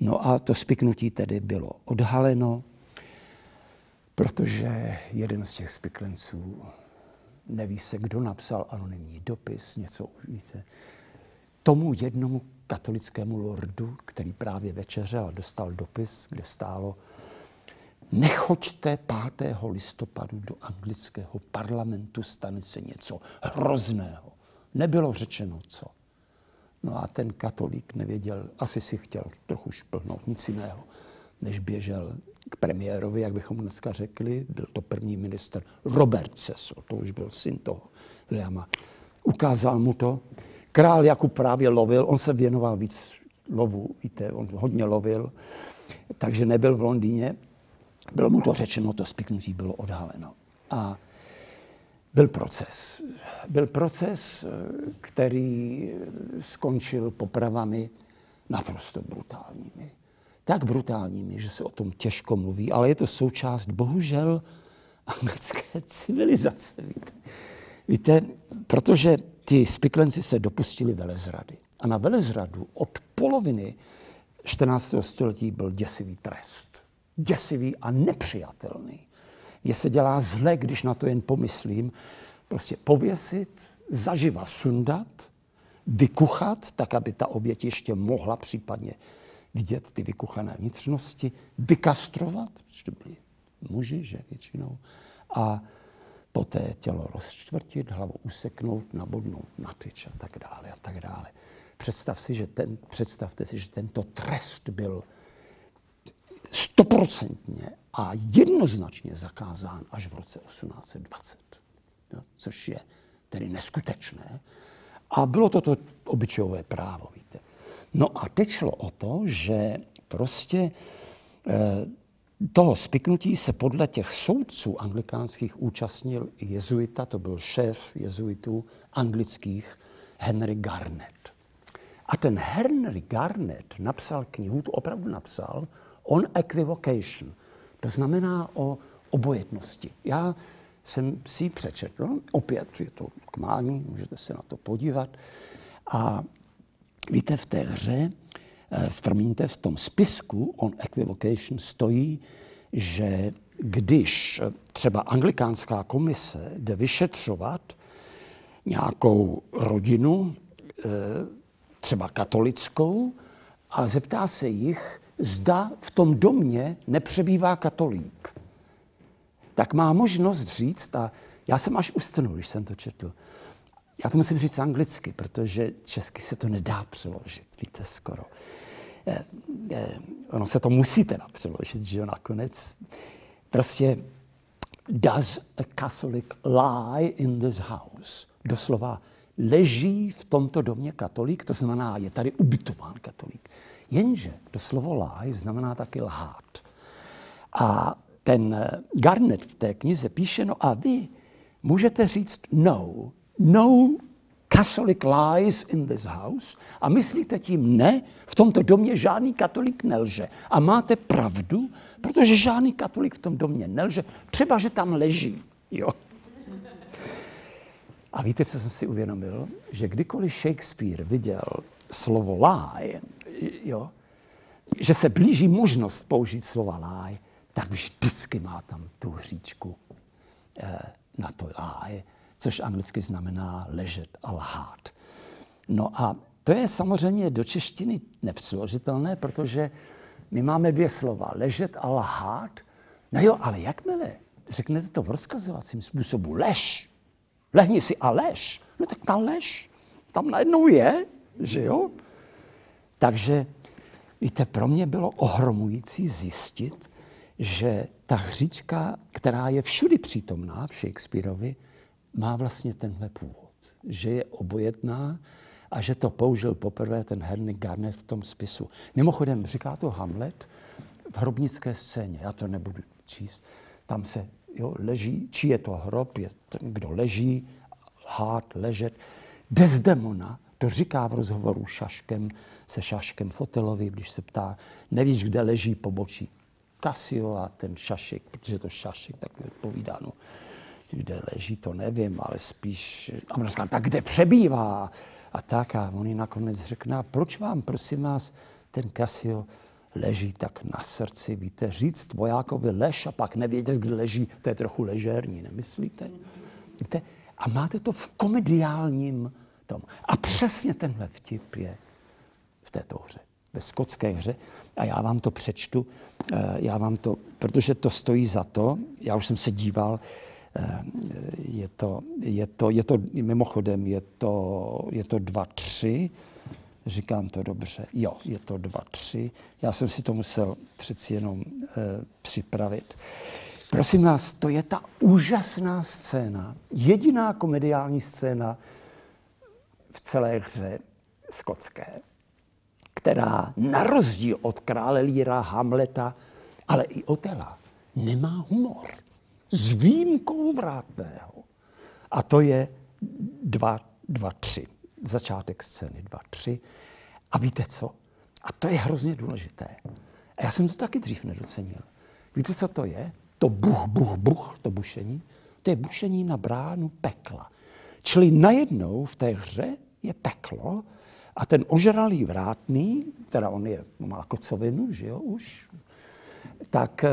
No a to spiknutí tedy bylo odhaleno, protože jeden z těch spiklenců, neví se, kdo napsal anonymní dopis, něco, víte, tomu jednomu katolickému lordu, který právě večeřel a dostal dopis, kde stálo nechoďte 5. listopadu do anglického parlamentu, stane se něco hrozného. Nebylo řečeno co. No a ten katolík nevěděl, asi si chtěl trochu šplhnout, nic jiného, než běžel k premiérovi, jak bychom dneska řekli, byl to první minister Robert Cecil, to už byl syn toho Williama. Ukázal mu to. Král Jakub právě lovil, on se věnoval víc lovu, víte, on hodně lovil, takže nebyl v Londýně. Bylo mu to řečeno, to spiknutí bylo odhaleno. A byl proces. Byl proces, který skončil popravami naprosto brutálními. Tak brutálními, že se o tom těžko mluví, ale je to součást, bohužel, anglické civilizace. Víte, víte protože ti spiklenci se dopustili velezrady. A na velezradu od poloviny 14. století byl děsivý trest. Děsivý a nepřijatelný. Mně se dělá zle, když na to jen pomyslím. Prostě pověsit, zaživa sundat, vykuchat, tak aby ta oběť ještě mohla případně vidět ty vykuchané vnitřnosti, vykastrovat, protože to byli muži, že většinou, a poté tělo rozčtvrtit, hlavu useknout, nabodnout na tyč a tak dále a tak dále. Představ si, že ten, představte si, že tento trest byl stoprocentně a jednoznačně zakázán až v roce 1820, jo, což je tedy neskutečné. A bylo to to obyčejové právo, víte. No a teď šlo o to, že prostě eh, toho spiknutí se podle těch soudců anglikánských účastnil jezuita, to byl šéf jezuitů anglických Henry Garnet. A ten Henry Garnet napsal knihu, tu opravdu napsal, On Equivocation. To znamená o obojetnosti. Já jsem si ji přečetl, opět je to k mání, můžete se na to podívat. A víte, v té hře, eh, v, promiňte, v tom spisku On Equivocation stojí, že když třeba anglikánská komise jde vyšetřovat nějakou rodinu, eh, třeba katolickou, a zeptá se jich, zda v tom domě nepřebývá katolík. Tak má možnost říct, a já jsem až ustanul, když jsem to četl, já to musím říct anglicky, protože česky se to nedá přeložit, víte, skoro. Eh, eh, ono se to musí teda přeložit, že jo, nakonec. Prostě, does a Catholic lie in this house? Doslova, leží v tomto domě katolík, to znamená, je tady ubytován katolík. Jenže to slovo lie znamená taky lhát. A ten eh, Garnet v té knize píše, no a vy můžete říct no, no Catholic lies in this house a myslíte tím ne, v tomto domě žádný katolik nelže. A máte pravdu, protože žádný katolik v tom domě nelže, třeba, že tam leží. Jo. A víte, co jsem si uvědomil? Že kdykoliv Shakespeare viděl slovo lie, jo, že se blíží možnost použít slova lie, tak vždycky má tam tu hříčku eh, na to lie což anglicky znamená ležet a lhát. No a to je samozřejmě do češtiny nepřeložitelné, protože my máme dvě slova, ležet a lhát. No jo, ale jakmile řeknete to v rozkazovacím způsobu, lež, lehni si a lež, no tak ta lež tam najednou je, že jo? Takže, víte, pro mě bylo ohromující zjistit, že ta hříčka, která je všudy přítomná v Shakespeareovi, má vlastně tenhle původ, že je obojetná a že to použil poprvé ten Henry Garnet v tom spisu. Mimochodem, říká to Hamlet v hrobnické scéně, já to nebudu číst, tam se jo, leží, či je to hrob, je ten, kdo leží, hát, ležet. Desdemona to říká v rozhovoru šaškem, se šaškem Fotelovi, když se ptá, nevíš, kde leží pobočí Casio a ten šašek, protože to šašek, tak odpovídá, no, kde leží, to nevím, ale spíš, a on říká, tak kde přebývá? A tak, a on nakonec řekne, proč vám, prosím vás, ten Casio leží tak na srdci, víte, říct vojákovi lež a pak nevědět, kde leží, to je trochu ležérní, nemyslíte? Víte, a máte to v komediálním tom. A přesně tenhle vtip je v této hře, ve skotské hře. A já vám to přečtu, eh, já vám to, protože to stojí za to, já už jsem se díval, je to, je to, je to mimochodem, je to, je to 2-3, říkám to dobře, jo, je to 2-3. Já jsem si to musel přeci jenom e, připravit. Prosím vás, to je ta úžasná scéna, jediná komediální scéna v celé hře skotské. která na rozdíl od krále Líra, Hamleta, ale i Otela, nemá humor. S výjimkou vrátného. A to je 2, 2, 3. Začátek scény 2, 3. A víte co? A to je hrozně důležité. A já jsem to taky dřív nedocenil. Víte, co to je? To buch, buch, buch, to bušení, to je bušení na bránu pekla. Čili najednou v té hře je peklo a ten ožralý vrátný, teda on je, má kocovinu, že jo, už, tak, eh,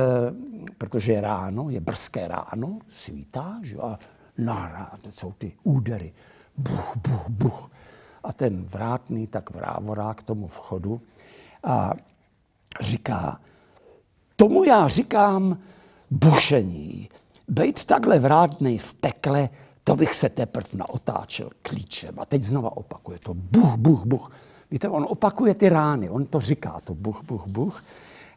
protože je ráno, je brzké ráno, svítá, že a na, jsou ty údery, buch, buch, buch. A ten vrátný tak vrávorá k tomu vchodu a říká, tomu já říkám bušení. Bejt takhle vrátný v pekle, to bych se teprve naotáčel klíčem. A teď znova opakuje to buch, buch, buch. Víte, on opakuje ty rány, on to říká, to buch, buch, buch.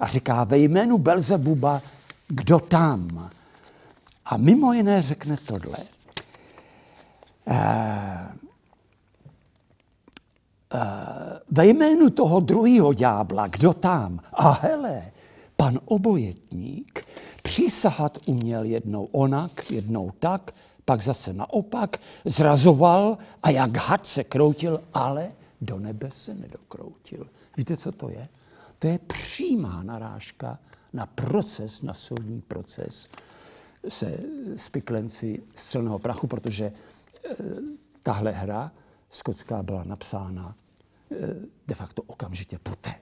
A říká ve jménu Belzebuba, kdo tam? A mimo jiné řekne tohle. Eh, eh, ve jménu toho druhého ďábla, kdo tam? A hele, pan obojetník přísahat uměl jednou onak, jednou tak, pak zase naopak, zrazoval a jak had se kroutil, ale do nebe se nedokroutil. Víte, co to je? To je přímá narážka na proces, na soudní proces se spiklenci střelného prachu, protože e, tahle hra skotská byla napsána e, de facto okamžitě poté.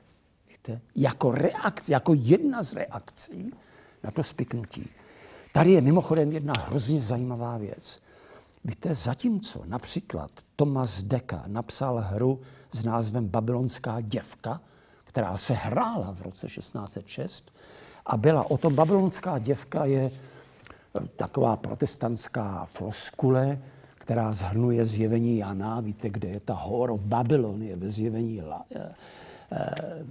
Víte? Jako reakce, jako jedna z reakcí na to spiknutí. Tady je mimochodem jedna hrozně zajímavá věc. Víte, zatímco například Thomas Deka napsal hru s názvem Babylonská děvka, která se hrála v roce 1606 a byla o tom, babylonská děvka je eh, taková protestantská floskule, která zhrnuje zjevení Jana. Víte, kde je ta Whore of Babylon, je ve zjevení La, eh, eh,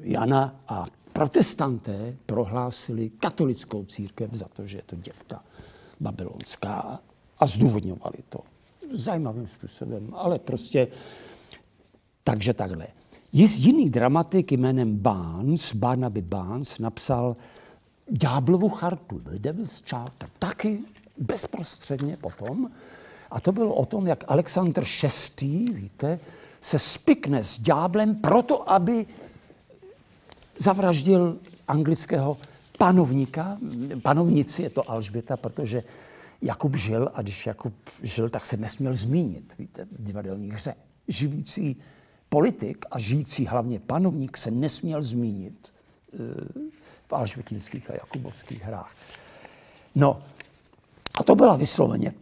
Jana a protestanté prohlásili katolickou církev za to, že je to děvka babylonská a zdůvodňovali to zajímavým způsobem, ale prostě takže takhle. Jiný dramatik jménem Barnes, Barnaby Barnes, napsal Ďáblovu chartu, The Devil's Charter, taky bezprostředně potom. A to bylo o tom, jak Alexandr VI, víte, se spikne s ďáblem proto, aby zavraždil anglického panovníka. Panovnici je to Alžběta, protože Jakub žil a když Jakub žil, tak se nesměl zmínit, víte, v divadelní hře. Živící politik a žijící hlavně panovník se nesměl zmínit eh, v alžbětinských a jakubovských hrách. No, a to byla vysloveně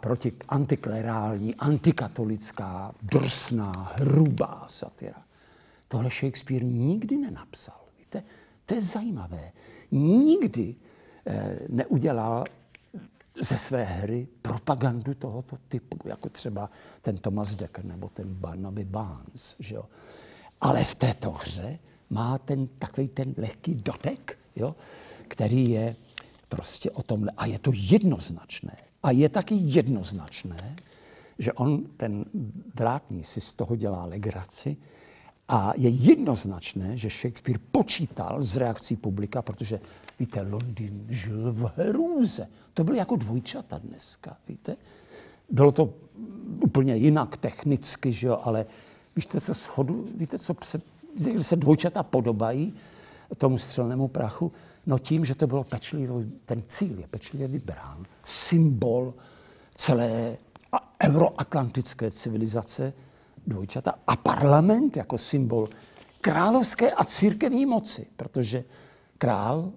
proti antiklerální, antikatolická, drsná, hrubá satira. Tohle Shakespeare nikdy nenapsal. Víte, to je zajímavé. Nikdy eh, neudělal ze své hry propagandu tohoto typu, jako třeba ten Thomas Decker nebo ten Barnaby Barnes. Že jo? Ale v této hře má ten takový ten lehký dotek, jo? který je prostě o tomhle. A je to jednoznačné. A je taky jednoznačné, že on, ten vrátný, si z toho dělá legraci, a je jednoznačné, že Shakespeare počítal z reakcí publika, protože, víte, Londýn žil v hrůze. To byly jako dvojčata dneska, víte. Bylo to úplně jinak technicky, že jo, ale víte, co schodu, víte, co se, se dvojčata podobají tomu střelnému prachu? No tím, že to bylo pečlivě, ten cíl je pečlivě vybrán. Symbol celé euroatlantické civilizace, dvojčata a parlament jako symbol královské a církevní moci, protože král,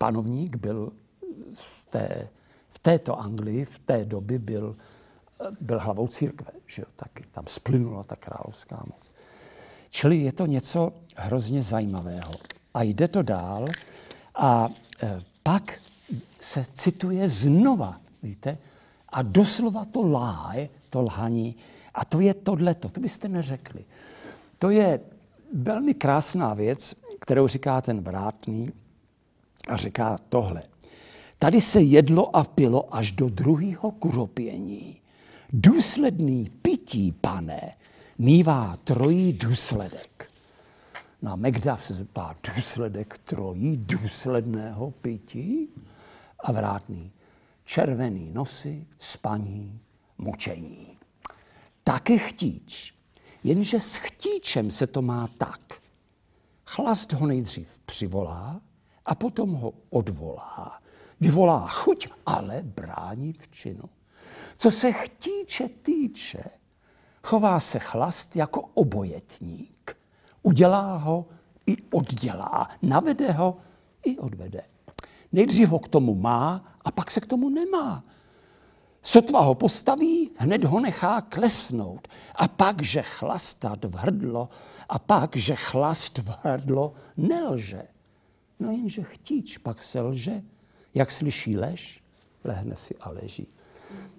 panovník byl v, té, v této Anglii, v té době byl, byl hlavou církve, že jo, taky tam splynula ta královská moc. Čili je to něco hrozně zajímavého. A jde to dál a e, pak se cituje znova, víte, a doslova to láje, to lhaní, a to je tohleto, to byste neřekli. To je velmi krásná věc, kterou říká ten vrátný a říká tohle. Tady se jedlo a pilo až do druhého kuropění. Důsledný pití, pane, mývá trojí důsledek. Na Megdav se zeptá důsledek trojí důsledného pití a vrátný. Červený nosy, spaní, močení. Taky chtíč. Jenže s chtíčem se to má tak. Chlast ho nejdřív přivolá a potom ho odvolá. Vyvolá chuť, ale brání v činu. Co se chtíče týče, chová se chlast jako obojetník. Udělá ho i oddělá, navede ho i odvede. Nejdřív ho k tomu má a pak se k tomu nemá. Sotva ho postaví, hned ho nechá klesnout. A pak, že chlastat v hrdlo, a pak, že chlast v hrdlo nelže. No jenže chtíč pak se lže, jak slyší lež, lehne si a leží.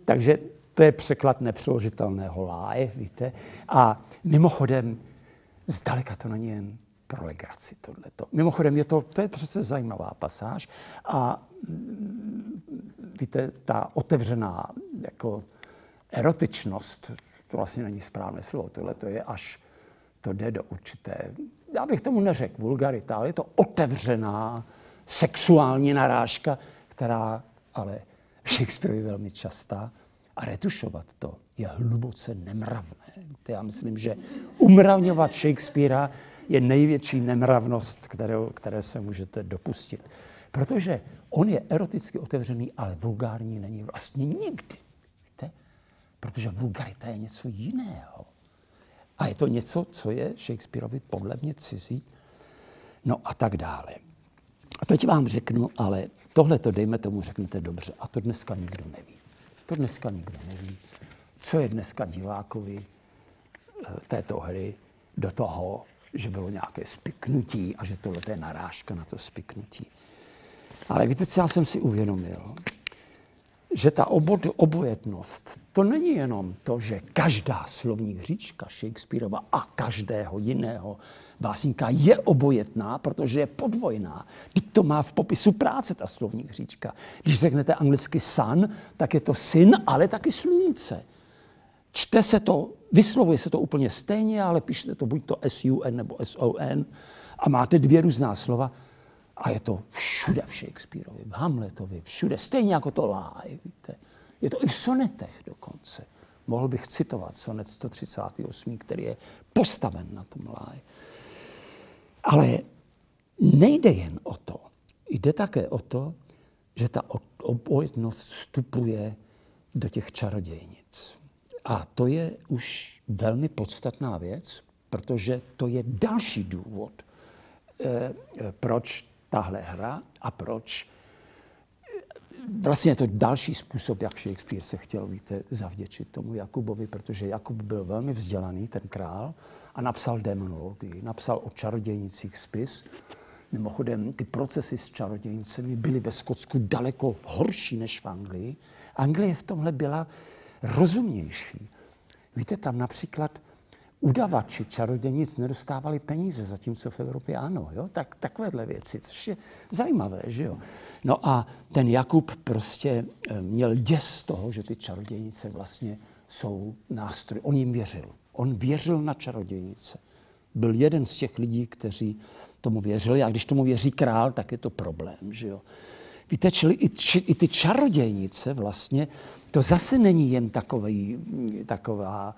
Takže to je překlad nepřeložitelného láje, víte. A mimochodem, zdaleka to není jen pro legraci tohleto. Mimochodem, je to, to je přece zajímavá pasáž a víte, ta otevřená jako erotičnost, to vlastně není správné slovo, tohle to je až, to jde do určité, já bych tomu neřekl vulgarita, ale je to otevřená sexuální narážka, která ale Shakespeare je velmi častá a retušovat to je hluboce nemravné. Já myslím, že umravňovat Shakespearea je největší nemravnost, kterou, které se můžete dopustit. Protože on je eroticky otevřený, ale vulgární není vlastně nikdy. Víte? Protože vulgarita je něco jiného. A je to něco, co je Shakespeareovi podle mě cizí. No a tak dále. A teď vám řeknu, ale tohle to dejme tomu řeknete dobře. A to dneska nikdo neví. To dneska nikdo neví. Co je dneska divákovi eh, této hry do toho, že bylo nějaké spiknutí a že tohle je narážka na to spiknutí. Ale víte, co já jsem si uvědomil? Že ta obod, obojetnost, to není jenom to, že každá slovní hříčka Shakespeareova a každého jiného básníka je obojetná, protože je podvojná. Teď to má v popisu práce ta slovní hříčka. Když řeknete anglicky sun, tak je to syn, ale taky slunce. Čte se to, vyslovuje se to úplně stejně, ale píšete to buď to SUN nebo SON a máte dvě různá slova a je to všude v Shakespeareovi, v Hamletovi, všude, stejně jako to láj, víte. Je to i v sonetech dokonce. Mohl bych citovat sonet 138, který je postaven na tom láj. Ale nejde jen o to. Jde také o to, že ta obojetnost vstupuje do těch čarodějnic. A to je už velmi podstatná věc, protože to je další důvod, eh, proč tahle hra a proč vlastně je to další způsob, jak Shakespeare se chtěl, víte, zavděčit tomu Jakubovi, protože Jakub byl velmi vzdělaný, ten král, a napsal demonologii, napsal o čarodějnicích spis. Mimochodem, ty procesy s čarodějnicemi byly ve Skotsku daleko horší než v Anglii. Anglie v tomhle byla rozumnější. Víte, tam například udavači čarodějnic nedostávali peníze, zatímco v Evropě ano. Jo? Tak, takovéhle věci, což je zajímavé. Že jo? No a ten Jakub prostě eh, měl děs z toho, že ty čarodějnice vlastně jsou nástroj. On jim věřil. On věřil na čarodějnice. Byl jeden z těch lidí, kteří tomu věřili. A když tomu věří král, tak je to problém. Že jo? Víte, čili i, či, i ty čarodějnice vlastně, to zase není jen takový, taková,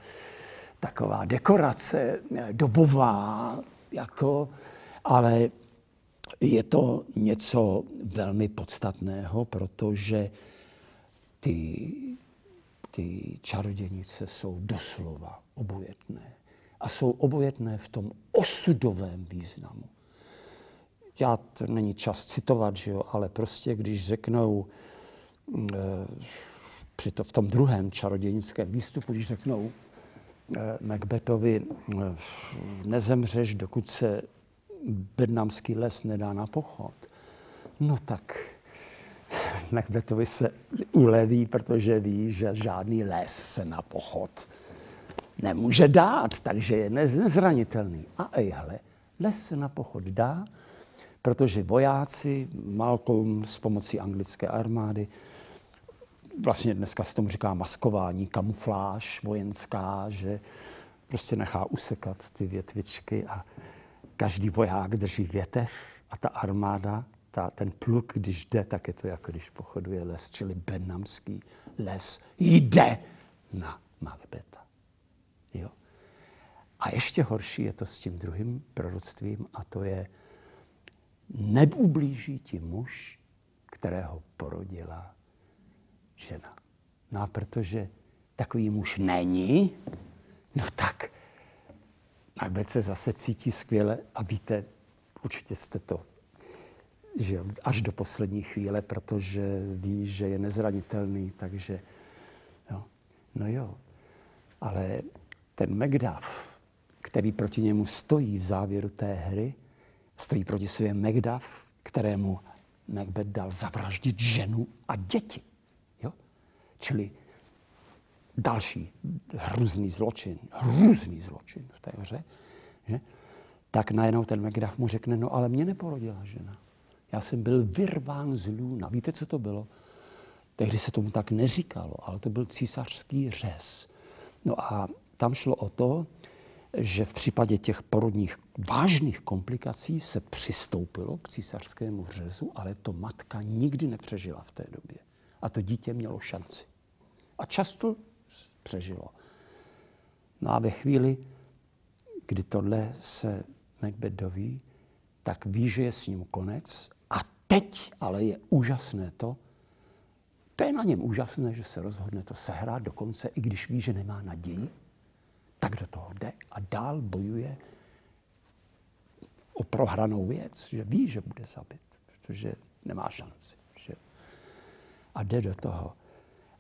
taková dekorace dobová, jako, ale je to něco velmi podstatného, protože ty, ty čarodějnice jsou doslova obojetné. A jsou obojetné v tom osudovém významu. Já to není čas citovat, že jo, ale prostě když řeknou e, při to, v tom druhém čarodějnickém výstupu, když řeknou Macbethovi, e, nezemřeš, dokud se bednamský les nedá na pochod, no tak Macbethovi se uleví, protože ví, že žádný les se na pochod nemůže dát, takže je nezranitelný. A ejhle, les se na pochod dá, protože vojáci, Malcolm s pomocí anglické armády, vlastně dneska se tomu říká maskování, kamufláž vojenská, že prostě nechá usekat ty větvičky a každý voják drží větev a ta armáda, ta, ten pluk, když jde, tak je to jako když pochoduje les, čili benamský les jde na Macbeta. Jo? A ještě horší je to s tím druhým proroctvím a to je neublíží ti muž, kterého porodila žena. No a protože takový muž není, no tak Macbeth se zase cítí skvěle a víte, určitě jste to že až do poslední chvíle, protože ví, že je nezranitelný, takže jo. no jo. Ale ten Megdav, který proti němu stojí v závěru té hry, stojí proti sobě Megdav, kterému Macbeth dal zavraždit ženu a děti. Čili další hrůzný zločin, hrůzný zločin v té hře, že? tak najednou ten Macduff mu řekne, no ale mě neporodila žena. Já jsem byl vyrván z lůna. Víte, co to bylo? Tehdy se tomu tak neříkalo, ale to byl císařský řez. No a tam šlo o to, že v případě těch porodních vážných komplikací se přistoupilo k císařskému řezu, ale to matka nikdy nepřežila v té době. A to dítě mělo šanci. A často přežilo. No a ve chvíli, kdy tohle se Macbeth doví, tak ví, že je s ním konec. A teď ale je úžasné to, to je na něm úžasné, že se rozhodne to sehrát dokonce, i když ví, že nemá naději, tak do toho jde a dál bojuje o prohranou věc, že ví, že bude zabit, protože nemá šanci. Že? A jde do toho.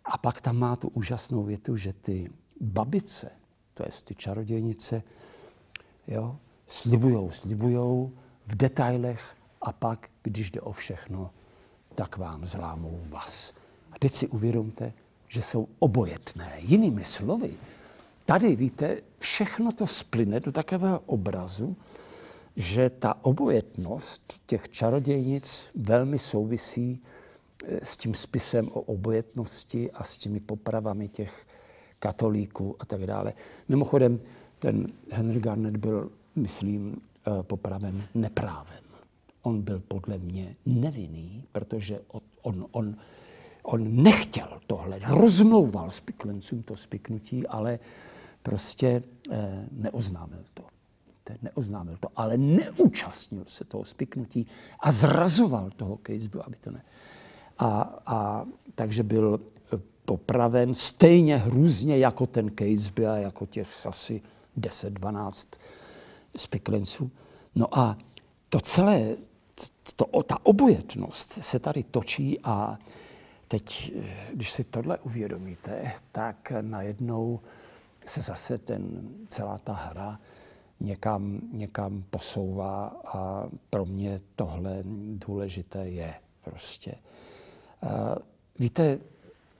A pak tam má tu úžasnou větu, že ty babice, to je ty čarodějnice, jo, slibujou, slibujou v detailech a pak, když jde o všechno, tak vám zlámou vás. A teď si uvědomte, že jsou obojetné. Jinými slovy, tady, víte, všechno to splyne do takového obrazu, že ta obojetnost těch čarodějnic velmi souvisí s tím spisem o obojetnosti a s těmi popravami těch katolíků a tak dále. Mimochodem, ten Henry Garnet byl, myslím, eh, popraven neprávem. On byl podle mě nevinný, protože on, on, on nechtěl tohle, rozmlouval spiklencům to spiknutí, ale prostě eh, neoznámil to. Neoznámil to, ale neúčastnil se toho spiknutí a zrazoval toho Caseby, aby to ne. A, a takže byl popraven stejně hrůzně jako ten Caseby a jako těch asi 10-12 spiklenců. No a to celé, to, to, ta obojetnost se tady točí a teď, když si tohle uvědomíte, tak najednou se zase ten, celá ta hra někam, někam posouvá a pro mě tohle důležité je prostě. Uh, víte,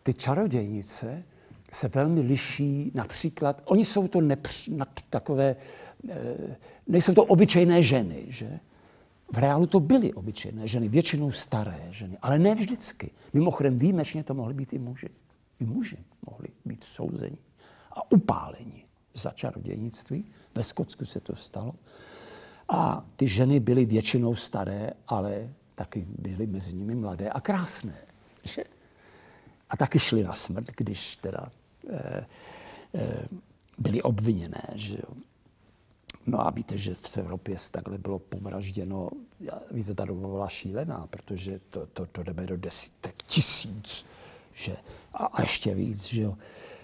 ty čarodějnice se velmi liší například, oni jsou to nepř, nad takové, e, nejsou to obyčejné ženy, že? V reálu to byly obyčejné ženy, většinou staré ženy, ale ne vždycky. Mimochodem výjimečně to mohly být i muži. I muži mohli být souzeni a upáleni za čarodějnictví. Ve Skotsku se to stalo. A ty ženy byly většinou staré, ale taky byly mezi nimi mladé a krásné. Že? A taky šly na smrt, když teda eh, eh, byly obviněné. Že jo? No a víte, že v Evropě takhle bylo povražděno, víte, ta doba byla šílená, protože to, to, to jdeme do desítek tisíc, že, a, a ještě víc, že jo.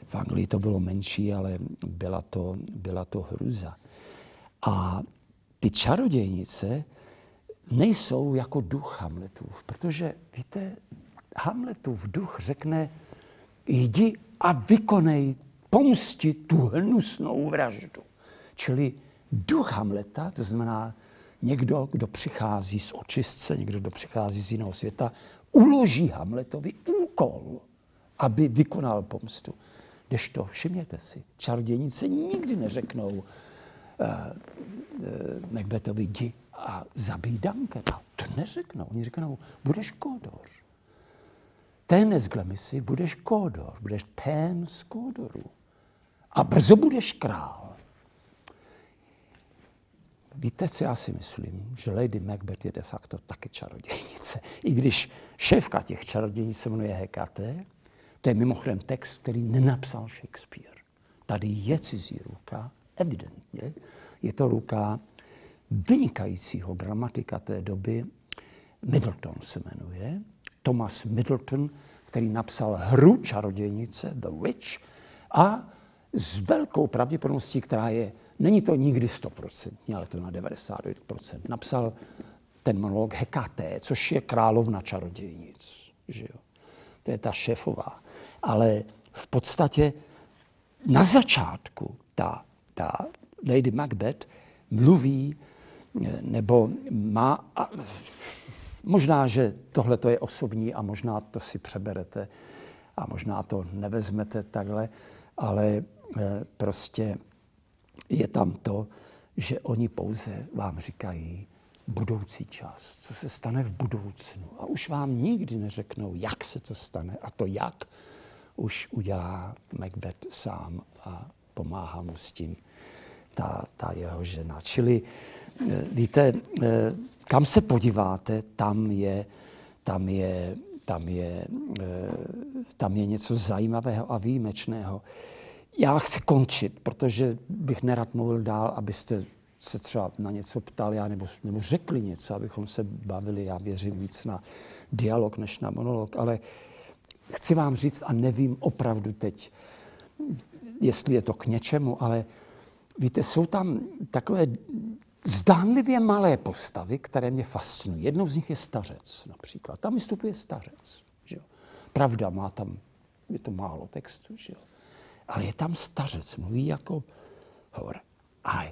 V Anglii to bylo menší, ale byla to, byla to hruza. A ty čarodějnice nejsou jako duch Hamletův, protože víte, Hamletův duch řekne, jdi a vykonej pomsti tu hnusnou vraždu. Čili duch Hamleta, to znamená někdo, kdo přichází z očistce, někdo, kdo přichází z jiného světa, uloží Hamletovi úkol, aby vykonal pomstu. to všimněte si, čarodějnice nikdy neřeknou uh, uh, Macbethovi, jdi a zabij Duncana. To neřeknou. Oni řeknou, budeš kódor. Ten z Glemisy budeš kódor, budeš ten z kódoru. A brzo budeš král. víte, co já si myslím? Že Lady Macbeth je de facto taky čarodějnice. I když šéfka těch čarodějnic se jmenuje Hekate, to je mimochodem text, který nenapsal Shakespeare. Tady je cizí ruka, evidentně. Je to ruka vynikajícího dramatika té doby, Middleton se jmenuje, Thomas Middleton, který napsal hru čarodějnice, The Witch, a s velkou pravděpodobností, která je, není to nikdy 100%, ale to na 99%, napsal ten monolog Hekaté, což je královna čarodějnic. Že jo? To je ta šéfová. Ale v podstatě na začátku ta, ta Lady Macbeth mluví nebo má, možná, že tohle to je osobní a možná to si přeberete a možná to nevezmete takhle, ale e, prostě je tam to, že oni pouze vám říkají budoucí čas, co se stane v budoucnu. A už vám nikdy neřeknou, jak se to stane. A to jak už udělá Macbeth sám a pomáhá mu s tím ta, ta jeho žena. Čili Eh, víte, eh, kam se podíváte, tam je, tam je, tam je, eh, tam je něco zajímavého a výjimečného. Já chci končit, protože bych nerad mluvil dál, abyste se třeba na něco ptali, nebo, nebo řekli něco, abychom se bavili. Já věřím víc na dialog než na monolog, ale chci vám říct, a nevím opravdu teď, jestli je to k něčemu, ale víte, jsou tam takové zdánlivě malé postavy, které mě fascinují. Jednou z nich je stařec například. Tam vystupuje stařec. Že jo? Pravda, má tam, je to málo textu, že jo? ale je tam stařec, mluví jako hovor. A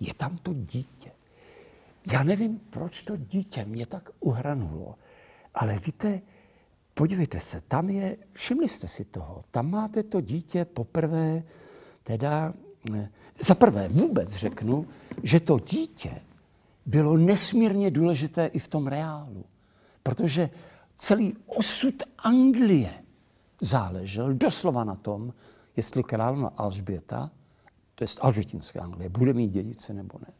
je tam to dítě. Já nevím, proč to dítě mě tak uhranulo, ale víte, podívejte se, tam je, všimli jste si toho, tam máte to dítě poprvé, teda za prvé vůbec řeknu, že to dítě bylo nesmírně důležité i v tom reálu, protože celý osud Anglie záležel doslova na tom, jestli královna Alžběta, to je alžbětinská Anglie, bude mít dědice nebo ne.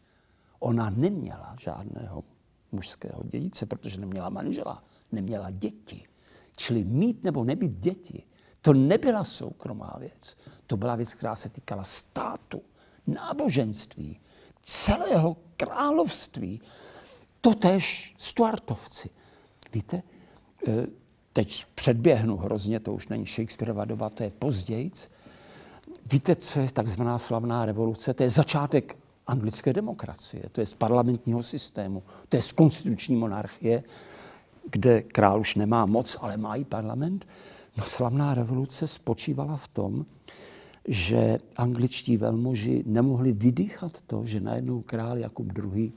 Ona neměla žádného mužského dědice, protože neměla manžela, neměla děti. Čili mít nebo nebýt děti, to nebyla soukromá věc. To byla věc, která se týkala státu, náboženství, celého království. Totež Stuartovci. Víte, e, teď předběhnu hrozně, to už není Shakespeareova doba, to je pozdějc. Víte, co je takzvaná slavná revoluce? To je začátek anglické demokracie, to je z parlamentního systému, to je z konstituční monarchie, kde král už nemá moc, ale má i parlament. No slavná revoluce spočívala v tom, že angličtí velmoži nemohli vydýchat to, že najednou král Jakub II.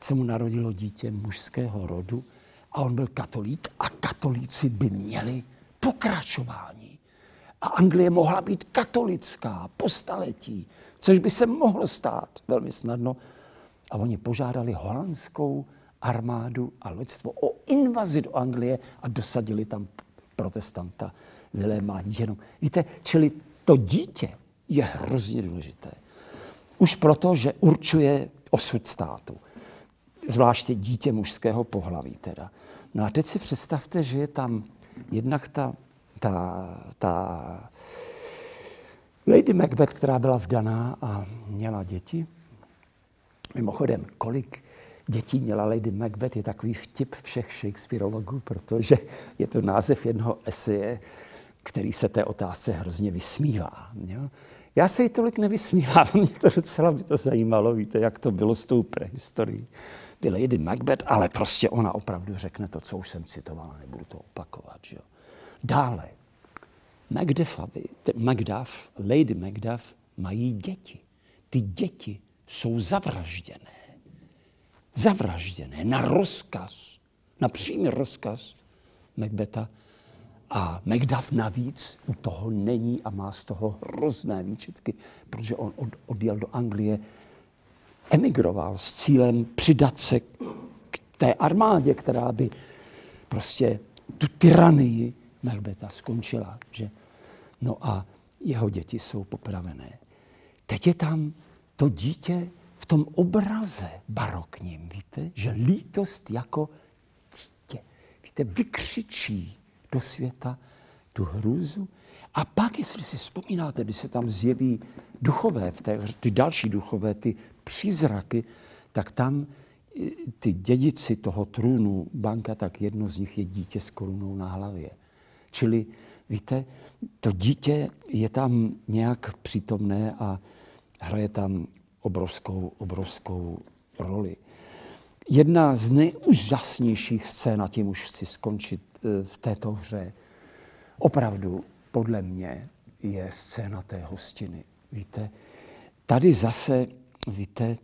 se mu narodilo dítě mužského rodu a on byl katolík a katolíci by měli pokračování. A Anglie mohla být katolická po staletí, což by se mohlo stát velmi snadno. A oni požádali holandskou armádu a loďstvo o invazi do Anglie a dosadili tam protestanta Viléma jenom. Víte, čili to dítě je hrozně důležité. Už proto, že určuje osud státu. Zvláště dítě mužského pohlaví teda. No a teď si představte, že je tam jednak ta, ta, ta Lady Macbeth, která byla vdaná a měla děti. Mimochodem, kolik dětí měla Lady Macbeth, je takový vtip všech Shakespeareologů, protože je to název jednoho eseje, který se té otázce hrozně vysmívá. Jo? Já se jí tolik nevysmívám, mě to docela by to zajímalo, víte, jak to bylo s tou prehistorií. Ty Lady Macbeth, ale prostě ona opravdu řekne to, co už jsem citovala, nebudu to opakovat. Že jo? Dále, Macduffovi, Macduff, Lady Macduff mají děti. Ty děti jsou zavražděné. Zavražděné na rozkaz, na přímý rozkaz Macbeta a Macduff navíc u toho není a má z toho hrozné výčitky, protože on od, odjel do Anglie, emigroval s cílem přidat se k té armádě, která by prostě tu tyranii Macbeta skončila. Že? No a jeho děti jsou popravené. Teď je tam to dítě v tom obraze barokním, víte, že lítost jako dítě, víte, vykřičí do světa tu hrůzu. A pak, jestli si vzpomínáte, když se tam zjeví duchové, v té, ty další duchové, ty přízraky, tak tam ty dědici toho trůnu banka, tak jedno z nich je dítě s korunou na hlavě. Čili, víte, to dítě je tam nějak přítomné a hraje tam obrovskou, obrovskou roli. Jedna z nejúžasnějších scén, a tím už chci skončit eh, v této hře, opravdu podle mě je scéna té hostiny. Víte, tady zase, víte,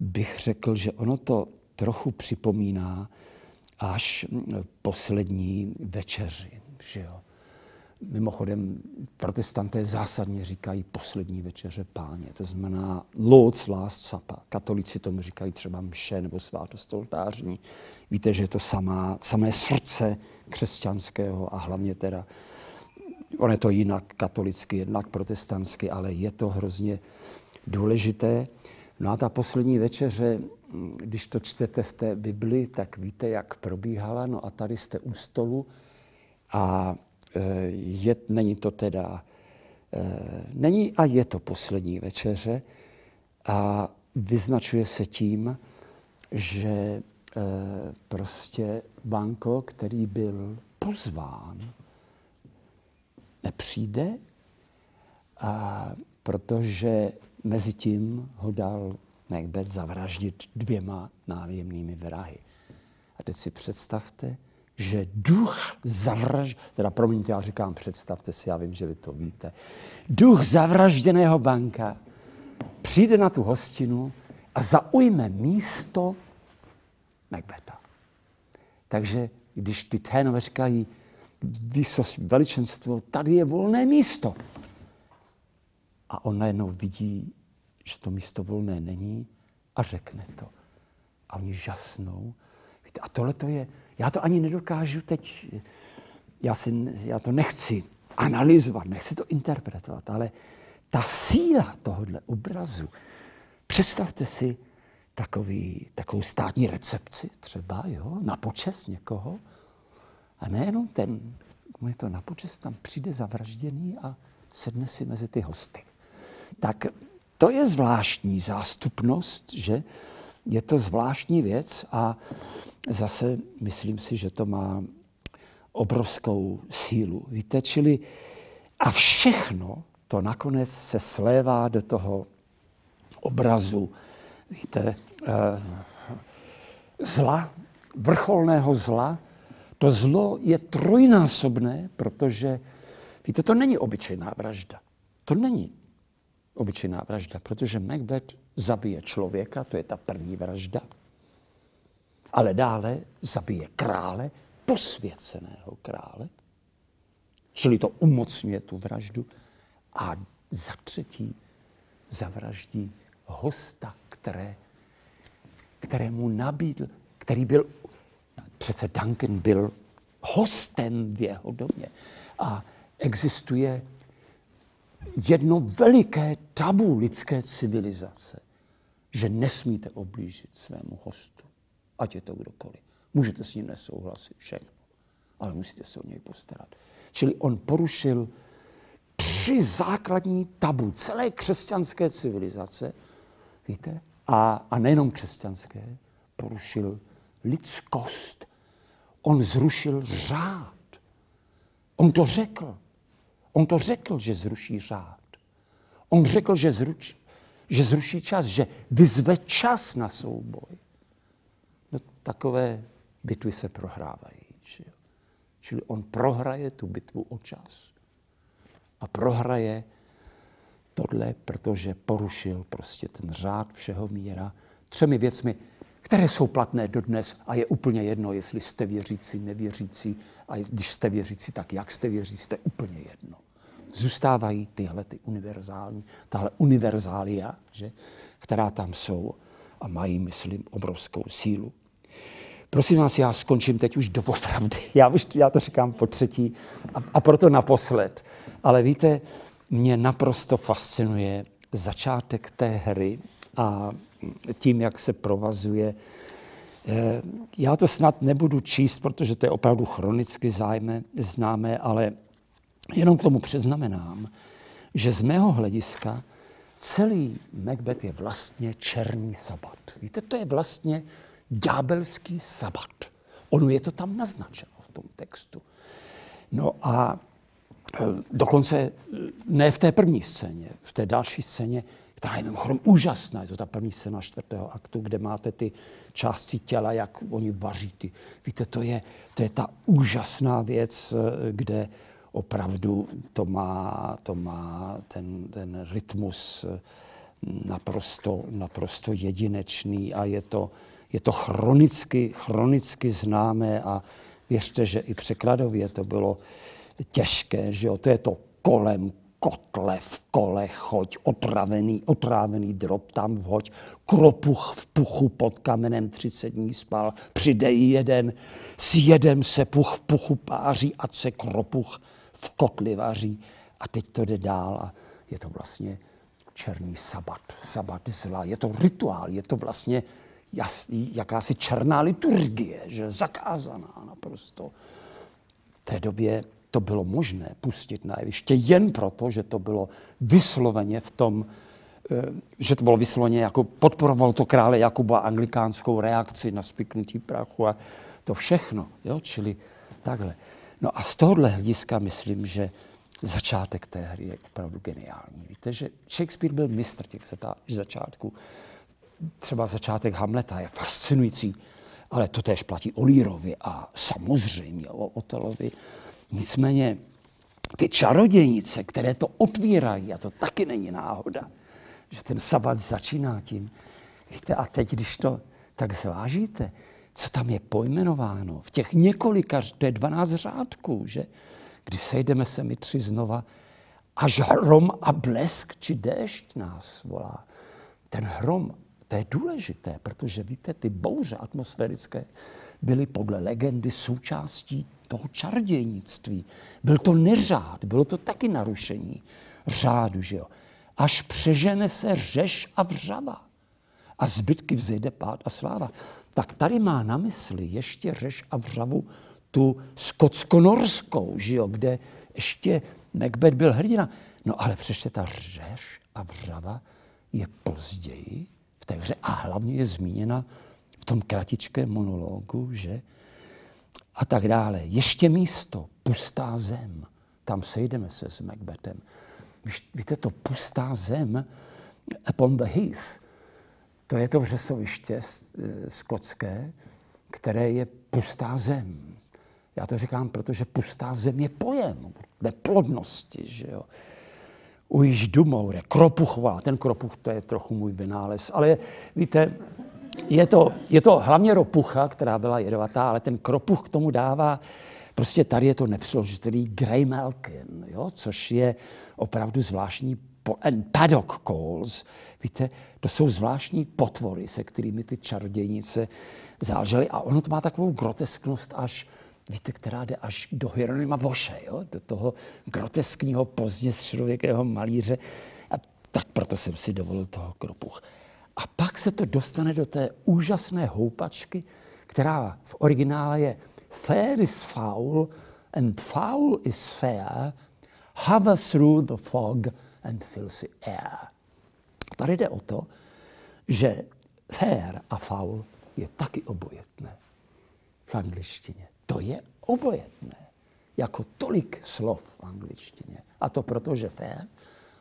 bych řekl, že ono to trochu připomíná až poslední večeři. Že jo? Mimochodem, protestanté zásadně říkají poslední večeře páně, to znamená Lord's Last Supper. Katolici tomu říkají třeba mše nebo svátost oltářní. Víte, že je to samá, samé srdce křesťanského a hlavně teda, on je to jinak katolicky, jednak protestantsky, ale je to hrozně důležité. No a ta poslední večeře, když to čtete v té Bibli, tak víte, jak probíhala. No a tady jste u stolu a e, je, není to teda, e, není a je to poslední večeře a vyznačuje se tím, že e, prostě Banko, který byl pozván, nepřijde, a protože mezi tím ho dal Macbeth zavraždit dvěma nájemnými vrahy. A teď si představte, že duch zavraž... Teda promiňte, já říkám, představte si, já vím, že vy to víte. Duch zavražděného banka přijde na tu hostinu a zaujme místo Macbeta. Takže když ty ténové říkají, vysost, veličenstvo, tady je volné místo. A on najednou vidí, že to místo volné není a řekne to. A oni žasnou. Víte, a tohle to je, já to ani nedokážu teď, já, si, já to nechci analyzovat, nechci to interpretovat, ale ta síla tohohle obrazu, představte si takový, takovou státní recepci třeba, jo, na počest někoho, a nejenom ten, mu je to na počest, tam přijde zavražděný a sedne si mezi ty hosty tak to je zvláštní zástupnost, že je to zvláštní věc a zase myslím si, že to má obrovskou sílu. Víte, čili a všechno to nakonec se slévá do toho obrazu, víte, eh, zla, vrcholného zla. To zlo je trojnásobné, protože, víte, to není obyčejná vražda. To není obyčejná vražda, protože Macbeth zabije člověka, to je ta první vražda, ale dále zabije krále, posvěceného krále, čili to umocňuje tu vraždu a za třetí zavraždí hosta, které, kterému nabídl, který byl, přece Duncan byl hostem v jeho domě a existuje jedno veliké tabu lidské civilizace, že nesmíte oblížit svému hostu, ať je to kdokoliv. Můžete s ním nesouhlasit, všechno, ale musíte se o něj postarat. Čili on porušil tři základní tabu celé křesťanské civilizace, víte, a, a nejenom křesťanské, porušil lidskost. On zrušil řád. On to řekl. On to řekl, že zruší řád. On řekl, že, zruč, že zruší čas, že vyzve čas na souboj. No, takové bitvy se prohrávají. Že? Čili on prohraje tu bitvu o čas. A prohraje tohle, protože porušil prostě ten řád všeho míra třemi věcmi, které jsou platné dodnes a je úplně jedno, jestli jste věřící, nevěřící a když jste věřící, tak jak jste věřící, to je úplně jedno zůstávají tyhle ty univerzální, tahle univerzália, že, která tam jsou a mají, myslím, obrovskou sílu. Prosím vás, já skončím teď už doopravdy. Já, už, já to říkám po třetí a, a proto naposled. Ale víte, mě naprosto fascinuje začátek té hry, a tím, jak se provazuje. Eh, já to snad nebudu číst, protože to je opravdu chronicky zájme, známé, ale jenom k tomu přeznamenám, že z mého hlediska celý Macbeth je vlastně černý sabat. Víte, to je vlastně ďábelský sabat. Ono je to tam naznačeno v tom textu. No a dokonce e, ne v té první scéně, v té další scéně, která je mimochodem úžasná, je to ta první scéna čtvrtého aktu, kde máte ty části těla, jak oni vaří. Ty. Víte, to je, to je ta úžasná věc, e, kde opravdu to má, to má ten, ten rytmus naprosto, naprosto jedinečný a je to, je to chronicky, chronicky známé a věřte, že i překladově to bylo těžké, že jo, to je to kolem kotle v kole choď, otravený, otrávený drob tam vhoď, kropuch v puchu pod kamenem 30 dní spal, přidej jeden, s jedem se puch v puchu páří a se kropuch v kotli vaří. A teď to jde dál a je to vlastně černý sabat, sabat zla. Je to rituál, je to vlastně jasný, jakási černá liturgie, že zakázaná naprosto. V té době to bylo možné pustit na jeviště jen proto, že to bylo vysloveně v tom, eh, že to bylo vysloveně jako podporovalo to krále Jakuba anglikánskou reakci na spiknutí prachu a to všechno. Jo? Čili takhle. No a z tohohle hlediska myslím, že začátek té hry je opravdu geniální. Víte, že Shakespeare byl mistr těch začátků třeba začátek Hamleta je fascinující, ale to též platí o Lírovi a samozřejmě o Otelovi. Nicméně ty čarodějnice, které to otvírají, a to taky není náhoda, že ten sabat začíná tím. Víte, a teď, když to tak zvážíte, co tam je pojmenováno v těch několika, to je 12 řádků, že? Když sejdeme se my tři znova, až hrom a blesk či déšť nás volá. Ten hrom to je důležité, protože víte, ty bouře atmosférické byly podle legendy součástí toho čarodějnictví. Byl to neřád, bylo to taky narušení řádu, že jo. Až přežene se řeš a vřava a zbytky vzejde pád a sláva. Tak tady má na mysli ještě řeš a vřavu tu skotsko-norskou, že jo, kde ještě Macbeth byl hrdina. No ale přeště ta řeš a vřava je později té hře a hlavně je zmíněna v tom kratičkém monologu, že a tak dále. Ještě místo, pustá zem. Tam sejdeme se s Macbethem. Víte, to pustá zem upon the heath, to je to vřesoviště skotské, které je pustá zem. Já to říkám, protože pustá zem je pojem neplodnosti, že jo ujíž Dumoure, Kropuchová, ten Kropuch, to je trochu můj vynález, ale víte, je to, je to hlavně ropucha, která byla jedovatá, ale ten Kropuch k tomu dává, prostě tady je to nepřeložitelný Grey Malkin, jo, což je opravdu zvláštní, and paddock calls, víte, to jsou zvláštní potvory, se kterými ty čarodějnice záležely a ono to má takovou grotesknost až víte, která jde až do Hieronyma Boše, jo? do toho groteskního pozdně středověkého malíře. A tak proto jsem si dovolil toho kropuch. A pak se to dostane do té úžasné houpačky, která v originále je fair is foul and foul is fair, hover through the fog and filthy air. Tady jde o to, že fair a foul je taky obojetné v angličtině. To je obojetné, jako tolik slov v angličtině. A to proto, že fair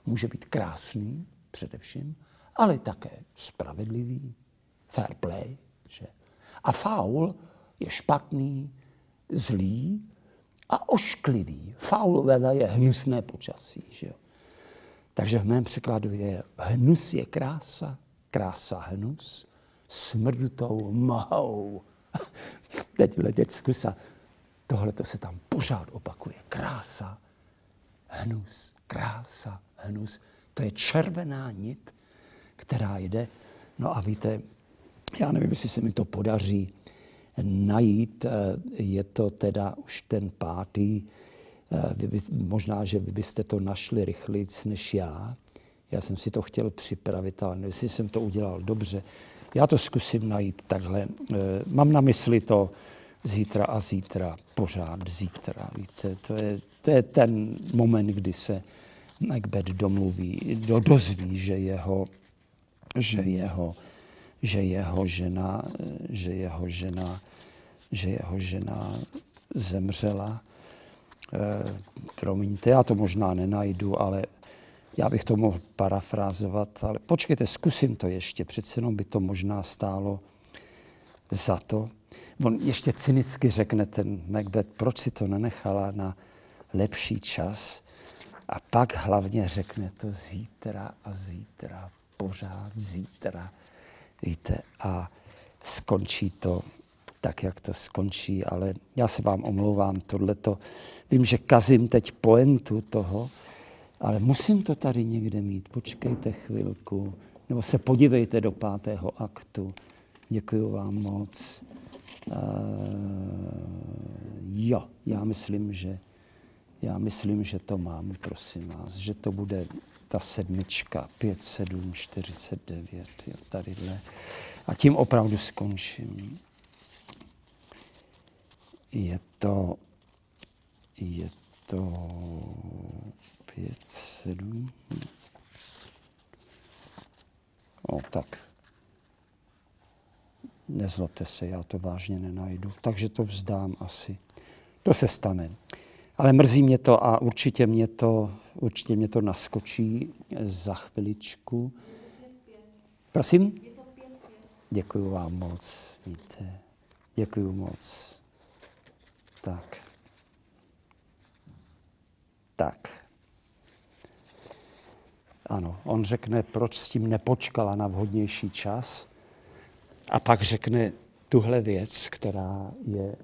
může být krásný především, ale také spravedlivý, fair play. Že? A foul je špatný, zlý a ošklivý. Foul veda je hnusné počasí. Že? Takže v mém překladu je hnus je krása, krása hnus, smrdutou mhou teď letět z kusa. Tohle to se tam pořád opakuje. Krása, hnus, krása, hnus. To je červená nit, která jde. No a víte, já nevím, jestli se mi to podaří najít. Je to teda už ten pátý. Vy by, možná, že vy byste to našli rychlic než já. Já jsem si to chtěl připravit, ale nevím, jestli jsem to udělal dobře. Já to zkusím najít takhle. Eh, mám na mysli to zítra a zítra, pořád zítra. Víte, to je, to je ten moment, kdy se Macbeth domluví, do, dozví, že jeho, že jeho, že jeho žena, že jeho žena, že jeho žena zemřela. E, promiňte, já to možná nenajdu, ale já bych to mohl parafrázovat, ale počkejte, zkusím to ještě, přece jenom by to možná stálo za to. On ještě cynicky řekne ten Macbeth, proč si to nenechala na lepší čas a pak hlavně řekne to zítra a zítra, pořád zítra. Víte, a skončí to tak, jak to skončí, ale já se vám omlouvám, tohleto. Vím, že kazím teď poentu toho, ale musím to tady někde mít. Počkejte chvilku, nebo se podívejte do pátého aktu. Děkuji vám moc. Uh, jo, já myslím, že já myslím, že to mám, prosím vás, že to bude ta sedmička, 5, 7, 49, jo, tadyhle. A tím opravdu skončím. Je to, je to 5, 7. No tak. Nezlobte se, já to vážně nenajdu. Takže to vzdám asi. To se stane. Ale mrzí mě to a určitě mě to, určitě mě to naskočí za chviličku. Prosím? Děkuji vám moc, víte. Děkuji moc. Tak. Tak. Ano, on řekne, proč s tím nepočkala na vhodnější čas. A pak řekne tuhle věc, která je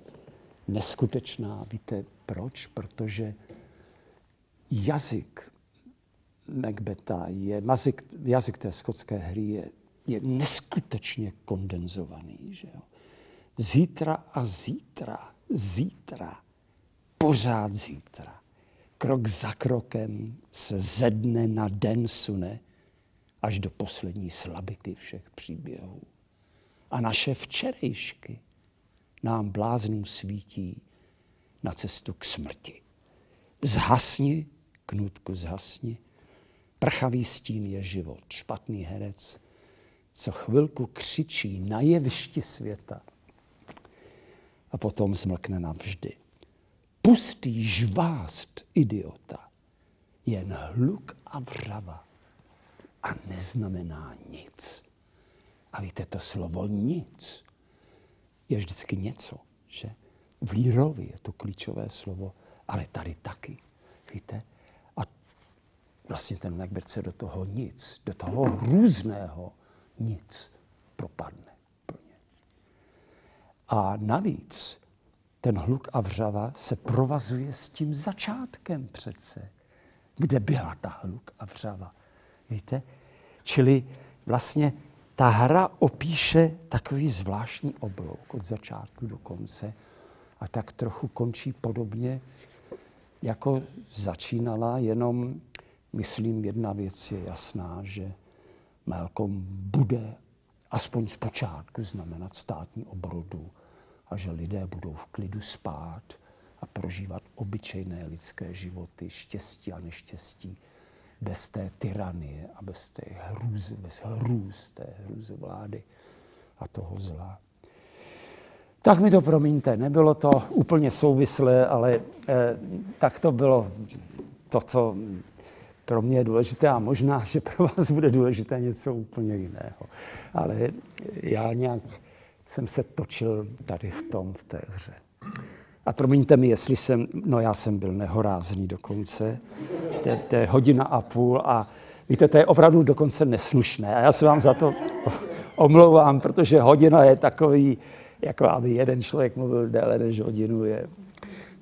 neskutečná. Víte proč? Protože jazyk Macbeta je, jazyk, jazyk té skotské hry je, je neskutečně kondenzovaný. Že jo? Zítra a zítra, zítra, pořád zítra krok za krokem se ze dne na den sune až do poslední slabity všech příběhů. A naše včerejšky nám bláznů svítí na cestu k smrti. Zhasni, knutku, zhasni. Prchavý stín je život, špatný herec, co chvilku křičí na jevišti světa a potom zmlkne navždy pustý žvást idiota, jen hluk a vřava a neznamená nic. A víte, to slovo nic je vždycky něco, že? V Lírovi je to klíčové slovo, ale tady taky, víte? A vlastně ten Macbeth se do toho nic, do toho různého nic propadne pro ně. A navíc ten hluk a vřava se provazuje s tím začátkem přece. Kde byla ta hluk a vřava? Víte? Čili vlastně ta hra opíše takový zvláštní oblouk od začátku do konce a tak trochu končí podobně, jako začínala, jenom myslím, jedna věc je jasná, že Malcolm bude aspoň z počátku znamenat státní obrodu a že lidé budou v klidu spát a prožívat obyčejné lidské životy, štěstí a neštěstí, bez té tyranie a bez té hrůzy, bez hrůz té hrůzy vlády a toho zla. Tak mi to promiňte, nebylo to úplně souvislé, ale eh, tak to bylo to, co pro mě je důležité a možná, že pro vás bude důležité něco úplně jiného. Ale já nějak jsem se točil tady v tom, v té hře. A promiňte mi, jestli jsem, no já jsem byl nehorázný dokonce, to, je hodina a půl a víte, to je opravdu dokonce neslušné. A já se vám za to omlouvám, protože hodina je takový, jako aby jeden člověk mluvil déle než hodinu, je,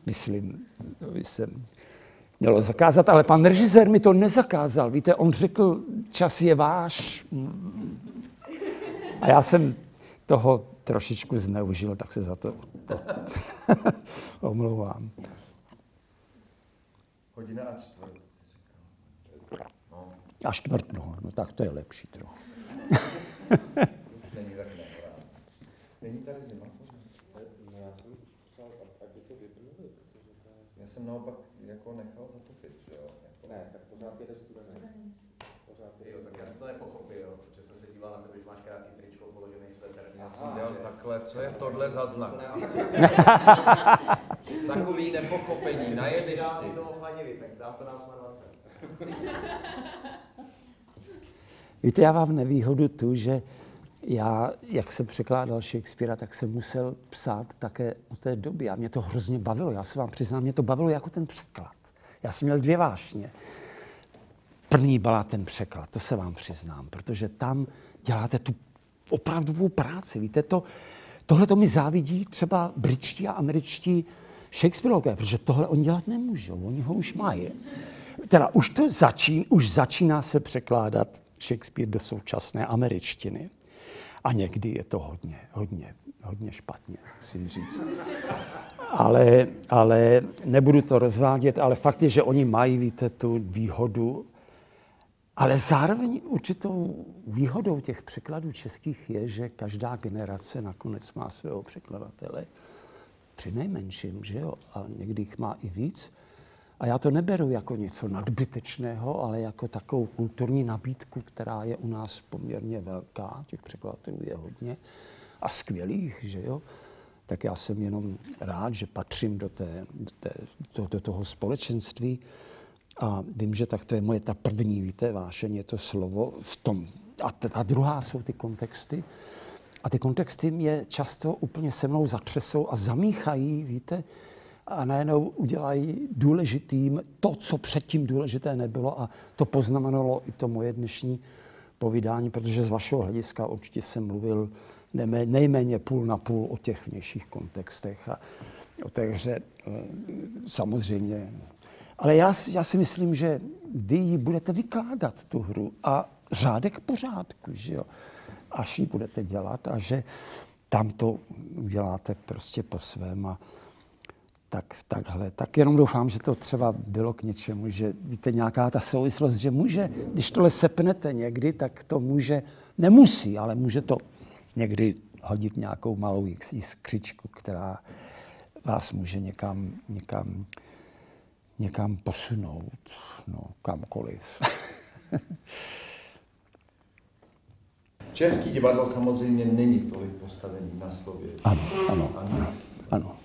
myslím, by se mělo zakázat, ale pan režisér mi to nezakázal. Víte, on řekl, čas je váš. A já jsem toho trošičku zneužil, tak se za to omlouvám. Hodina a čtvrt. No. A čtvrt noha, no tak to je lepší trochu. Není tady zima? No já jsem už psal, aby to vybrnuli, protože to je... Já jsem naopak jako nechal zatopit, že jo? Jako... Ne, tak pořád jede studený. Pořád Jo, tak já jsem to nepochopil, protože jsem se díval na to, když máš krátký tričko, položený sveter. Já jsem dělal takhle, co je tohle za znak? Takový nepochopení na Když jevišti. toho fanili, tak dám to nám 20. Víte, já mám nevýhodu tu, že já, jak jsem překládal Shakespearea, tak jsem musel psát také o té době a mě to hrozně bavilo. Já se vám přiznám, mě to bavilo jako ten překlad. Já jsem měl dvě vášně. První byla ten překlad, to se vám přiznám, protože tam děláte tu opravdovou práci. Víte, to, tohle to mi závidí třeba britští a američtí Shakespeareové, protože tohle oni dělat nemůžou, oni ho už mají. Teda už to začín, už začíná se překládat Shakespeare do současné američtiny. A někdy je to hodně, hodně, hodně špatně, musím říct. Ale, ale nebudu to rozvádět, ale fakt je, že oni mají, víte, tu výhodu, ale zároveň určitou výhodou těch překladů českých je, že každá generace nakonec má svého překladatele při nejmenším, že jo? A někdy jich má i víc. A já to neberu jako něco nadbytečného, ale jako takovou kulturní nabídku, která je u nás poměrně velká. Těch překladatelů je hodně a skvělých, že jo? Tak já jsem jenom rád, že patřím do, té, do, té, do, do toho společenství. A vím, že tak to je moje ta první, víte, vášeň, je to slovo v tom. A ta, ta druhá jsou ty kontexty. A ty kontexty mě často úplně se mnou zatřesou a zamíchají, víte, a najednou udělají důležitým to, co předtím důležité nebylo a to poznamenalo i to moje dnešní povídání, protože z vašeho hlediska určitě jsem mluvil nejméně půl na půl o těch vnějších kontextech a o té hře eh, samozřejmě. Ale já, já si myslím, že vy ji budete vykládat, tu hru, a řádek pořádku, že jo, až ji budete dělat a že tam to uděláte prostě po svém a, tak takhle. Tak jenom doufám, že to třeba bylo k něčemu, že víte, nějaká ta souvislost, že může, když tohle sepnete někdy, tak to může, nemusí, ale může to někdy hodit nějakou malou jiskřičku, která vás může někam, někam, někam posunout, no, kamkoliv. Český divadlo samozřejmě není tolik postavený na slově. Ano, ano, ano, ano.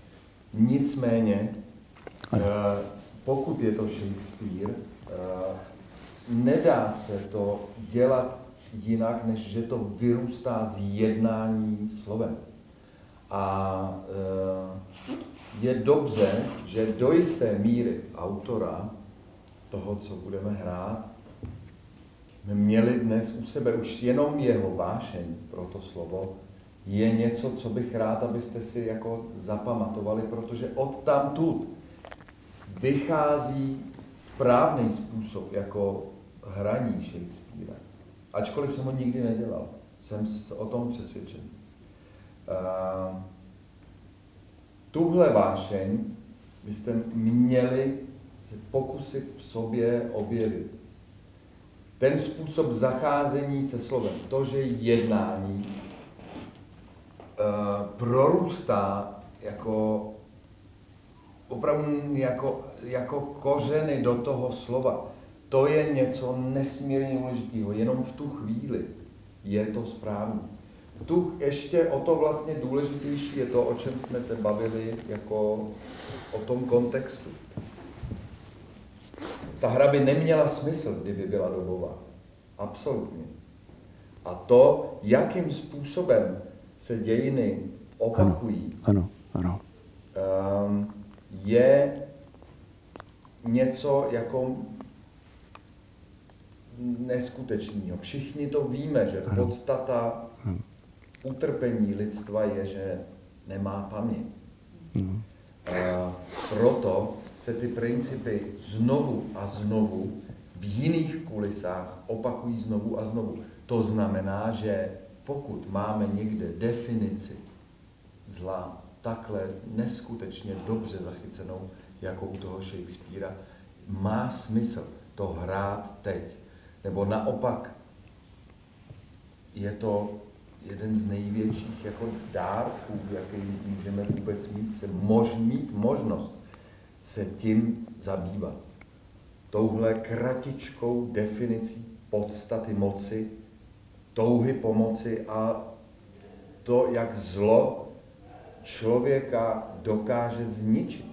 Nicméně, ano. pokud je to Shakespeare, nedá se to dělat jinak, než že to vyrůstá z jednání slovem. A je dobře, že do jisté míry autora toho, co budeme hrát, měli dnes u sebe už jenom jeho vášeň pro to slovo, je něco, co bych rád, abyste si jako zapamatovali, protože od tam tud vychází správný způsob jako hraní Shakespearea. Ačkoliv jsem ho nikdy nedělal, jsem o tom přesvědčen. Uh, tuhle vášeň byste měli se pokusit v sobě objevit. Ten způsob zacházení se slovem, to, že jednání prorůstá jako opravdu jako, jako kořeny do toho slova. To je něco nesmírně důležitého. Jenom v tu chvíli je to správně. Tu ještě o to vlastně důležitější je to, o čem jsme se bavili, jako o tom kontextu. Ta hra by neměla smysl, kdyby byla dobová. Absolutně. A to, jakým způsobem se dějiny opakují, ano, ano, ano. Um, je něco jako neskutečného. Všichni to víme, že ano. podstata ano. utrpení lidstva je, že nemá paměť. Uh, proto se ty principy znovu a znovu v jiných kulisách opakují znovu a znovu. To znamená, že pokud máme někde definici zla takhle neskutečně dobře zachycenou, jako u toho Shakespearea, má smysl to hrát teď. Nebo naopak, je to jeden z největších jako dárků, jaký můžeme vůbec mít, se mož, mít možnost se tím zabývat. Touhle kratičkou definicí podstaty moci, touhy pomoci a to, jak zlo člověka dokáže zničit.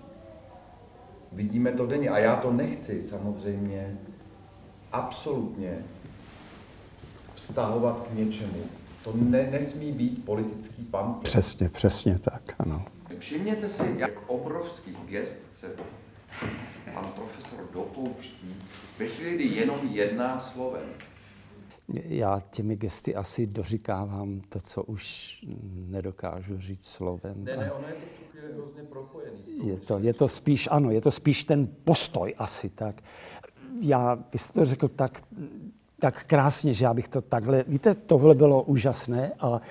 Vidíme to denně a já to nechci samozřejmě absolutně vztahovat k něčemu. To ne, nesmí být politický pamflet. Přesně, přesně tak, ano. Všimněte si, jak obrovských gest se pan profesor dopouští ve chvíli, kdy jenom jedná slovem. Já těmi gesty asi doříkávám to, co už nedokážu říct slovem. Ne, ne, ono je to v tu chvíli hrozně propojený. Je to, je to spíš, ano, je to spíš ten postoj asi tak. Já, jste to řekl tak, tak krásně, že já bych to takhle, víte, tohle bylo úžasné a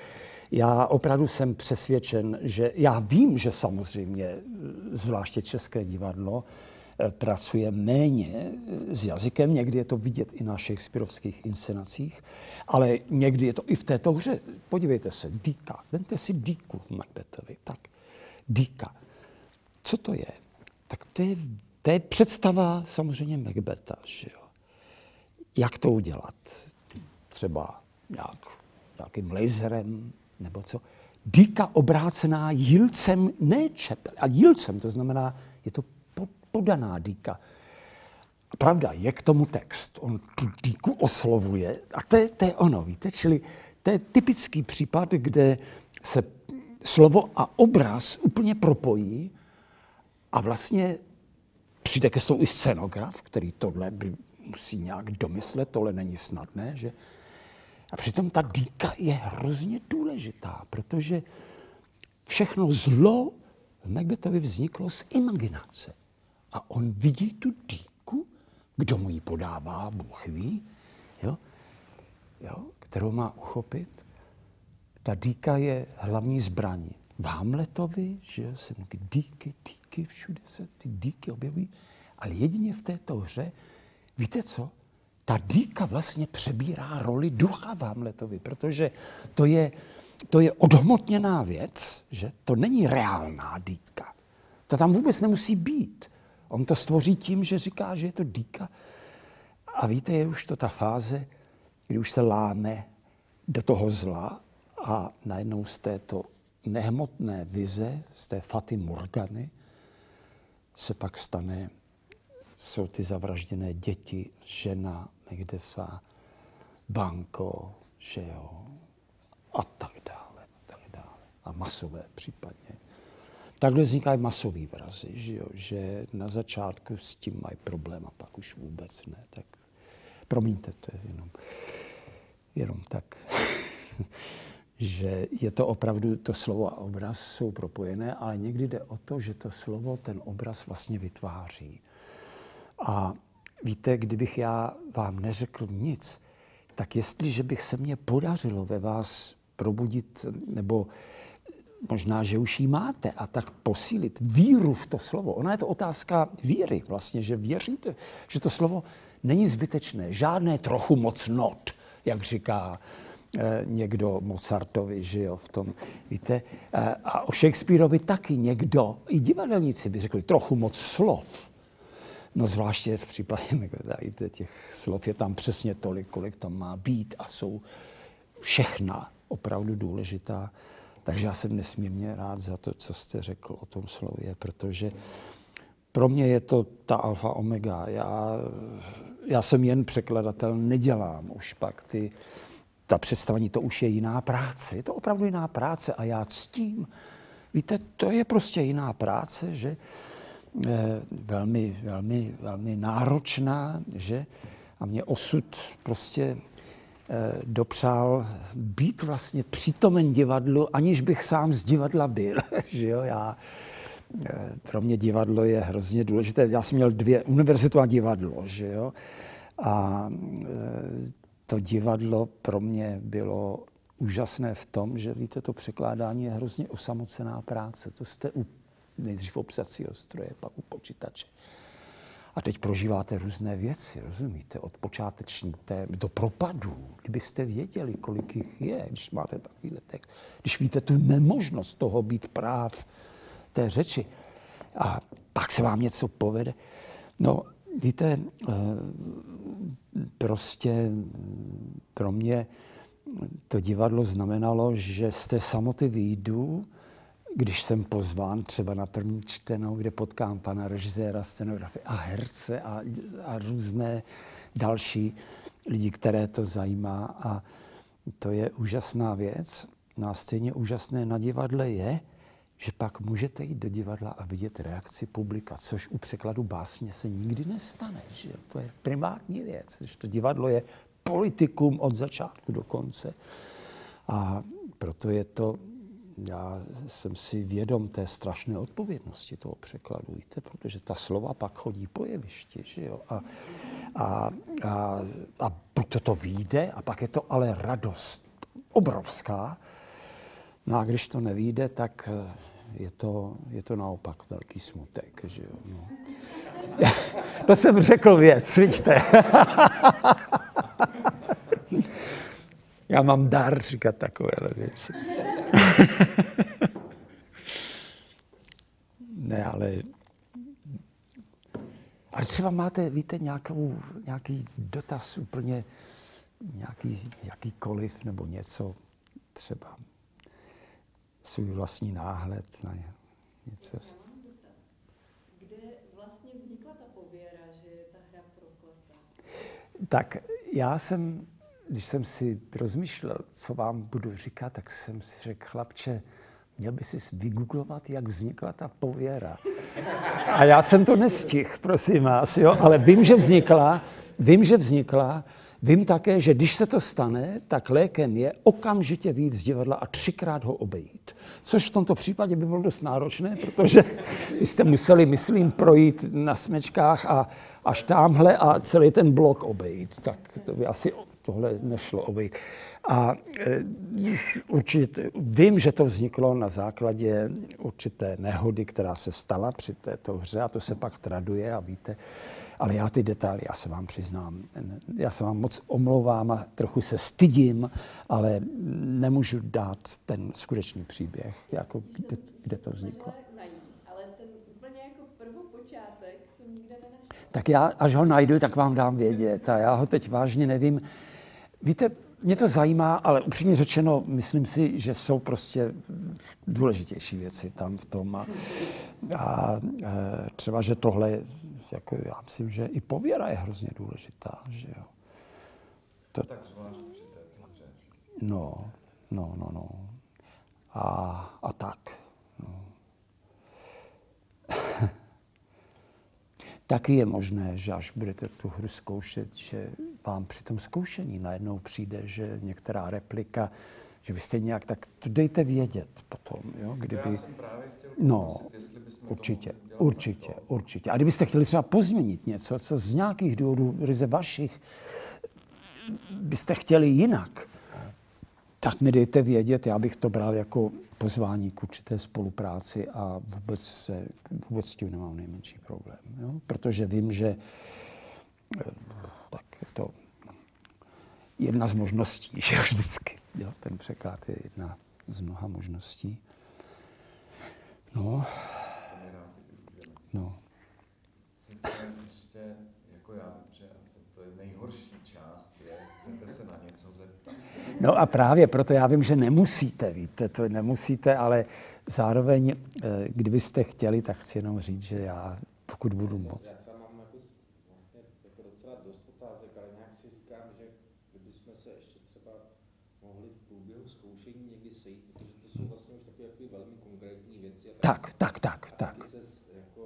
já opravdu jsem přesvědčen, že já vím, že samozřejmě, zvláště České divadlo, pracuje méně eh, s jazykem, někdy je to vidět i na Shakespeareovských inscenacích, ale někdy je to i v této hře. Podívejte se, Díka, vemte si Díku Macbethovi, tak, Díka. Co to je? Tak to je, to je představa samozřejmě Macbetha, že jo. Jak to udělat? Třeba nějak, nějakým laserem, nebo co. Dýka obrácená jílcem, ne čepel, a jílcem, to znamená, je to podaná dýka. A pravda, je k tomu text. On tu dýku oslovuje a to je, to je ono, víte, čili to je typický případ, kde se slovo a obraz úplně propojí a vlastně přijde ke slovu i scenograf, který tohle by musí nějak domyslet, tohle není snadné, že? A přitom ta dýka je hrozně důležitá, protože všechno zlo v Macbethovi vzniklo z imaginace. A on vidí tu dýku, kdo mu ji podává, Bůh ví, jo? Jo? kterou má uchopit. Ta dýka je hlavní zbraní. V Hamletovi, že jsem dýky, dýky, všude se ty dýky objevují, ale jedině v této hře, víte co, ta dýka vlastně přebírá roli ducha v Hamletovi, protože to je, to je odhmotněná věc, že to není reálná dýka. To tam vůbec nemusí být. On to stvoří tím, že říká, že je to dýka. A víte, je už to ta fáze, kdy už se láme do toho zla a najednou z této nehmotné vize, z té Faty Morgany, se pak stane, jsou ty zavražděné děti, žena, Megdefa, Banko, že jo, a tak dále, tak dále. A masové případně. Takhle vznikají masový vrazy, že, jo? že na začátku s tím mají problém a pak už vůbec ne. Tak promiňte, to je jenom, jenom tak, že je to opravdu, to slovo a obraz jsou propojené, ale někdy jde o to, že to slovo ten obraz vlastně vytváří. A víte, kdybych já vám neřekl nic, tak jestliže bych se mně podařilo ve vás probudit, nebo možná, že už ji máte, a tak posílit víru v to slovo. Ona je to otázka víry vlastně, že věříte, že to slovo není zbytečné, žádné trochu moc not, jak říká eh, někdo Mozartovi, že jo, v tom, víte, eh, a o Shakespeareovi taky někdo, i divadelníci by řekli, trochu moc slov. No zvláště v případě těch slov je tam přesně tolik, kolik tam má být a jsou všechna opravdu důležitá. Takže já jsem nesmírně rád za to, co jste řekl o tom slově, protože pro mě je to ta alfa omega. Já, já jsem jen překladatel, nedělám už pak ty, ta představení, to už je jiná práce. Je to opravdu jiná práce a já ctím. Víte, to je prostě jiná práce, že eh, velmi, velmi, velmi náročná, že? A mě osud prostě dopřál být vlastně přítomen divadlu, aniž bych sám z divadla byl. že jo? Já, eh, pro mě divadlo je hrozně důležité. Já jsem měl dvě, univerzitu a divadlo, že jo? A eh, to divadlo pro mě bylo úžasné v tom, že víte, to překládání je hrozně osamocená práce. To jste u, nejdřív u psacího stroje, pak u počítače. A teď prožíváte různé věci, rozumíte, od počáteční té, do propadu. Kdybyste věděli, kolik jich je, když máte takovýhle text, když víte tu nemožnost toho být práv té řeči a pak se vám něco povede. No, víte, eh, prostě pro mě to divadlo znamenalo, že z té samoty výjdu, když jsem pozván třeba na první čtenou, kde potkám pana režiséra, scenografy a herce a, a různé další lidi, které to zajímá a to je úžasná věc. No a stejně úžasné na divadle je, že pak můžete jít do divadla a vidět reakci publika, což u překladu básně se nikdy nestane. Že? To je primátní věc, že to divadlo je politikum od začátku do konce. A proto je to já jsem si vědom té strašné odpovědnosti toho překladu, víte, protože ta slova pak chodí po jevišti, že jo, a, a, a, a buď to to vyjde, a pak je to ale radost obrovská, no a když to nevíde, tak eh, je to, je to naopak velký smutek, že jo, no. to jsem řekl věc, vidíte. Já mám dar říkat takovéhle věci. ne, ale... Ale třeba máte, víte, nějakou, nějaký dotaz úplně, nějaký, jakýkoliv nebo něco, třeba svůj vlastní náhled na něco. Kde vlastně vznikla ta pověra, že je ta hra prokletá? Tak já jsem když jsem si rozmýšlel, co vám budu říkat, tak jsem si řekl, chlapče, měl by si vygooglovat, jak vznikla ta pověra. A já jsem to nestihl, prosím vás, jo, ale vím, že vznikla, vím, že vznikla, vím také, že když se to stane, tak lékem je okamžitě víc z divadla a třikrát ho obejít. Což v tomto případě by bylo dost náročné, protože byste museli, myslím, projít na smečkách a až tamhle a celý ten blok obejít. Tak to by asi tohle nešlo obejít. A e, určitě vím, že to vzniklo na základě určité nehody, která se stala při této hře a to se pak traduje a víte, ale já ty detaily, já se vám přiznám, já se vám moc omlouvám a trochu se stydím, ale nemůžu dát ten skutečný příběh, jako kde, kde to vzniklo. Tak já, až ho najdu, tak vám dám vědět. A já ho teď vážně nevím. Víte, mě to zajímá, ale upřímně řečeno, myslím si, že jsou prostě důležitější věci tam v tom. A, a e, třeba, že tohle, jako já myslím, že i pověra je hrozně důležitá, že jo. To. No, no, no, no. A, a tak. No. Taky je možné, že až budete tu hru zkoušet, že vám při tom zkoušení najednou přijde, že některá replika, že byste nějak, tak to dejte vědět potom, jo, kdyby... Já jsem právě chtěl no, určitě, určitě, určitě. A kdybyste chtěli třeba pozměnit něco, co z nějakých důvodů, ryze vašich, byste chtěli jinak, tak mi dejte vědět, já bych to bral jako pozvání k určité spolupráci a vůbec, se, vůbec s tím nemám nejmenší problém. Jo? Protože vím, že eh, tak je to jedna z možností, že vždycky. Jo? Ten překlad je jedna z mnoha možností. No. No. Ještě jako já, protože to je nejhorší No a právě proto já vím, že nemusíte, víte, to nemusíte, ale zároveň, eh, kdybyste chtěli, tak chci jenom říct, že já, pokud budu moc. Já třeba mám jako, vlastně jako docela dost otázek, ale nějak si říkám, že kdybychom se ještě třeba mohli v průběhu zkoušení někdy sejít, protože to jsou vlastně už takové jako velmi konkrétní věci. A tak, tak, tak, tak. se jako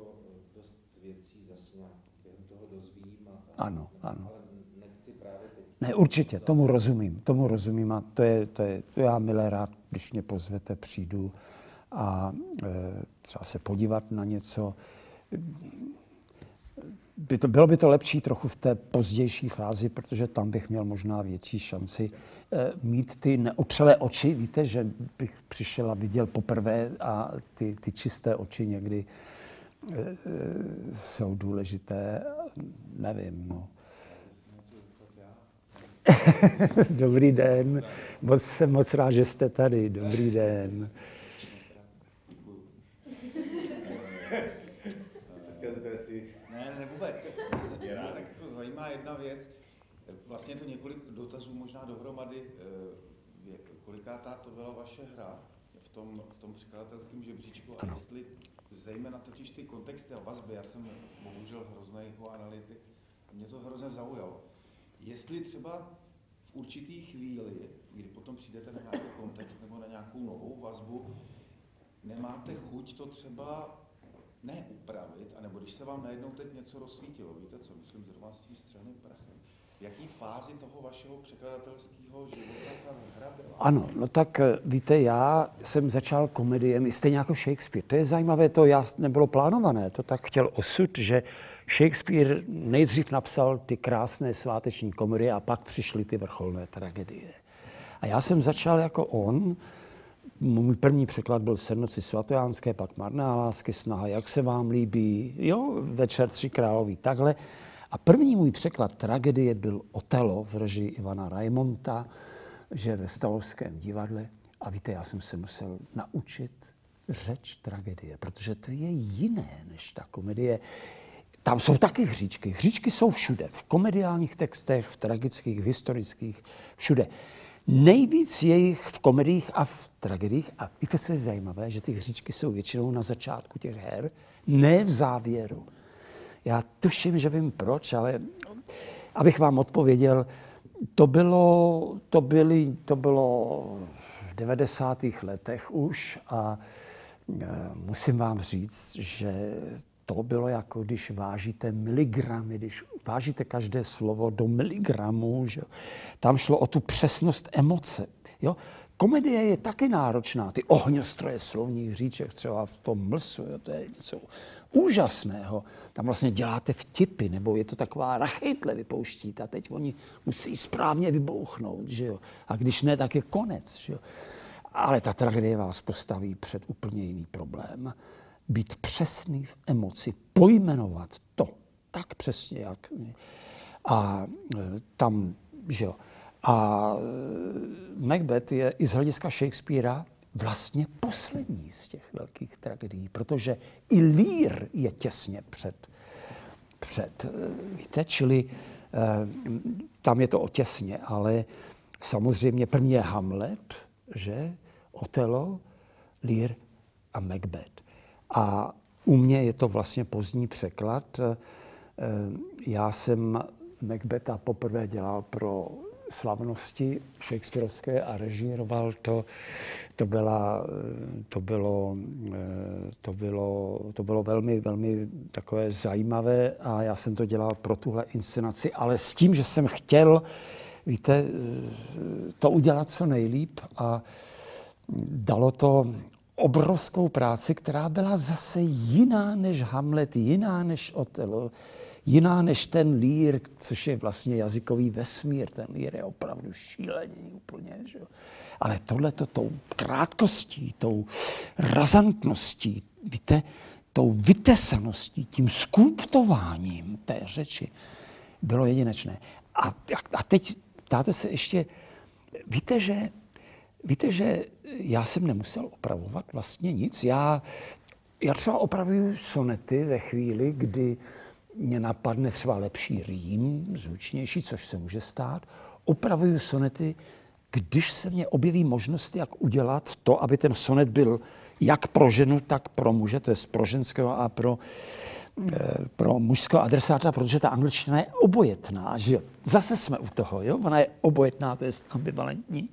dost věcí zase nějak během toho dozvím. A, ano, ano. Ale nechci právě teď Ne, určitě, tomu rozumím, tomu rozumím a to je, to je, to já milé rád, když mě pozvete, přijdu a e, třeba se podívat na něco. By to, bylo by to lepší trochu v té pozdější fázi, protože tam bych měl možná větší šanci e, mít ty neotřelé oči. Víte, že bych přišel a viděl poprvé a ty, ty čisté oči někdy jsou důležité, nevím, no. Dobrý den, moc jsem moc rád, že jste tady. Dobrý den. Ne, ne, vůbec. Tak to zajímá jedna věc. Vlastně je to několik dotazů možná dohromady. Eh, kolikátá to byla vaše hra v tom, v tom překladatelském žebříčku a jestli zejména totiž ty kontexty a vazby, já jsem bohužel hrozný jako analytik, mě to hrozně zaujalo. Jestli třeba v určitý chvíli, kdy potom přijdete na nějaký kontext nebo na nějakou novou vazbu, nemáte chuť to třeba ne upravit, anebo když se vám najednou teď něco rozsvítilo, víte co, myslím zrovna s tím střelným prachem, v jaký fázi toho vašeho překladatelského života ta hra byla? Ano, no tak eh, víte, já jsem začal komediem, stejně jako Shakespeare. To je zajímavé, to já nebylo plánované, to tak chtěl osud, že Shakespeare nejdřív napsal ty krásné sváteční komedie a pak přišly ty vrcholné tragedie. A já jsem začal jako on, můj první překlad byl Sednoci svatojánské, pak Marná lásky, snaha, jak se vám líbí, jo, večer tři královí, takhle. A první můj překlad tragedie byl Otelo v režii Ivana Raimonta, že ve Stavovském divadle. A víte, já jsem se musel naučit řeč tragedie, protože to je jiné než ta komedie. Tam jsou taky hříčky. Hříčky jsou všude. V komediálních textech, v tragických, v historických, všude. Nejvíc je jich v komediích a v tragediích. A víte, co je zajímavé, že ty hříčky jsou většinou na začátku těch her, ne v závěru. Já tuším, že vím proč, ale abych vám odpověděl, to bylo, to byly, to bylo v 90. letech už a e, musím vám říct, že to bylo jako když vážíte miligramy, když vážíte každé slovo do miligramů, že tam šlo o tu přesnost emoce. Jo? Komedie je taky náročná, ty ohňostroje slovních říček, třeba v tom mlsu, jo? to je něco úžasného. Tam vlastně děláte vtipy, nebo je to taková rachejtle vypouštíte a teď oni musí správně vybouchnout, že jo. A když ne, tak je konec, že jo. Ale ta tragédie vás postaví před úplně jiný problém. Být přesný v emoci, pojmenovat to tak přesně, jak... A e, tam, že jo. A e, Macbeth je i z hlediska Shakespearea vlastně poslední z těch velkých tragedií, protože i Lír je těsně před, před eh, víte, čili tam je to o těsně, ale samozřejmě první je Hamlet, že, Otelo, Lír a Macbeth. A u mě je to vlastně pozdní překlad. Eh, já jsem Macbeta poprvé dělal pro slavnosti Shakespeareovské a režíroval to to, byla, to, bylo, to, bylo, to bylo velmi, velmi takové zajímavé a já jsem to dělal pro tuhle inscenaci, ale s tím, že jsem chtěl, víte, to udělat co nejlíp a dalo to obrovskou práci, která byla zase jiná než Hamlet, jiná než Otelo, jiná než ten lír, což je vlastně jazykový vesmír. Ten lír je opravdu šílený úplně. Že jo? Ale tohle tou krátkostí, tou razantností, víte, tou vytesaností, tím skulptováním té řeči bylo jedinečné. A, a teď ptáte se ještě, víte, že Víte, že já jsem nemusel opravovat vlastně nic. Já, já třeba opravuju sonety ve chvíli, kdy mě napadne třeba lepší rým, zvučnější, což se může stát. Opravuju sonety když se mně objeví možnost, jak udělat to, aby ten sonet byl jak pro ženu, tak pro muže, to je pro ženského a pro, eh, pro mužského adresáta, protože ta angličtina je obojetná. Že? Zase jsme u toho, jo? ona je obojetná, to je ambivalentní,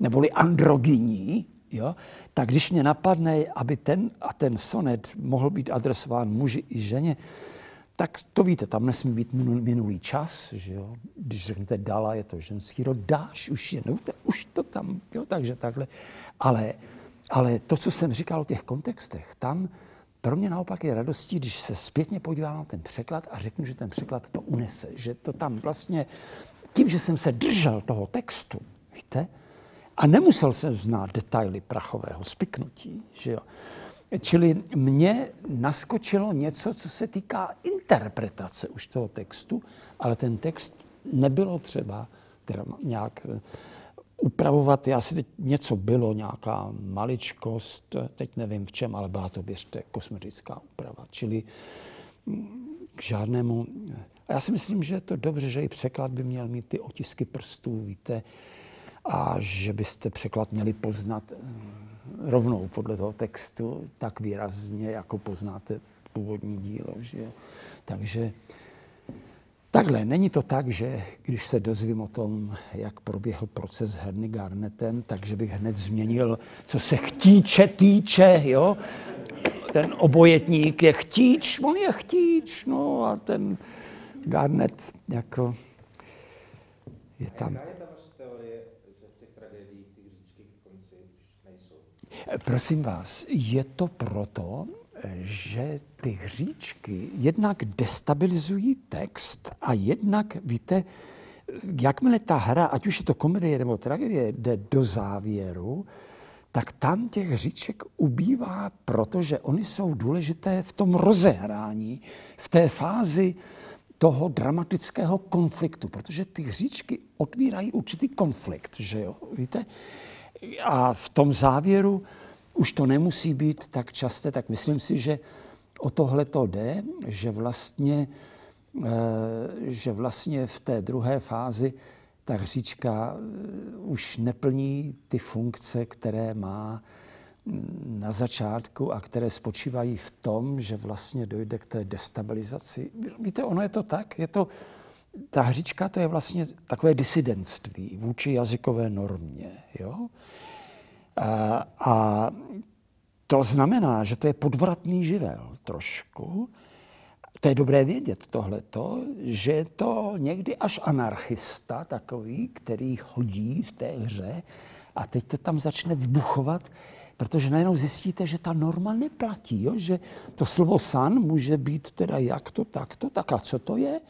neboli androgyní, jo? tak když mě napadne, aby ten a ten sonet mohl být adresován muži i ženě, tak to víte, tam nesmí být minulý čas, že jo? Když řeknete dala, je to ženský rod, dáš, už je, no, už to tam, jo, takže takhle. Ale, ale to, co jsem říkal o těch kontextech, tam pro mě naopak je radostí, když se zpětně podívám na ten překlad a řeknu, že ten překlad to unese, že to tam vlastně, tím, že jsem se držel toho textu, víte, a nemusel jsem znát detaily prachového spiknutí, že jo, Čili mě naskočilo něco, co se týká interpretace už toho textu, ale ten text nebylo třeba nějak eh, upravovat. Já si teď něco bylo, nějaká maličkost, teď nevím v čem, ale byla to běžte kosmetická úprava. Čili mm, k žádnému... A já si myslím, že je to dobře, že i překlad by měl mít ty otisky prstů, víte, a že byste překlad měli poznat rovnou podle toho textu tak výrazně, jako poznáte původní dílo. Že? Takže takhle, není to tak, že když se dozvím o tom, jak proběhl proces Herny Garnetem, takže bych hned změnil, co se chtíče týče, jo? Ten obojetník je chtíč, on je chtíč, no a ten Garnet jako je tam. Prosím vás, je to proto, že ty hříčky jednak destabilizují text a jednak, víte, jakmile ta hra, ať už je to komedie nebo tragédie, jde do závěru, tak tam těch hříček ubývá, protože oni jsou důležité v tom rozehrání, v té fázi toho dramatického konfliktu, protože ty hříčky otvírají určitý konflikt, že jo, víte? A v tom závěru už to nemusí být tak časté, tak myslím si, že o tohle to jde, že vlastně, eh, že vlastně v té druhé fázi ta hříčka eh, už neplní ty funkce, které má mm, na začátku a které spočívají v tom, že vlastně dojde k té destabilizaci. Víte, ono je to tak, je to, ta hříčka to je vlastně takové disidentství vůči jazykové normě. Jo? A, a to znamená, že to je podvratný živel trošku. To je dobré vědět tohleto, že je to někdy až anarchista takový, který hodí v té hře a teď to tam začne vybuchovat, protože najednou zjistíte, že ta norma neplatí, jo? že to slovo san může být teda jak to, tak to, tak a co to je?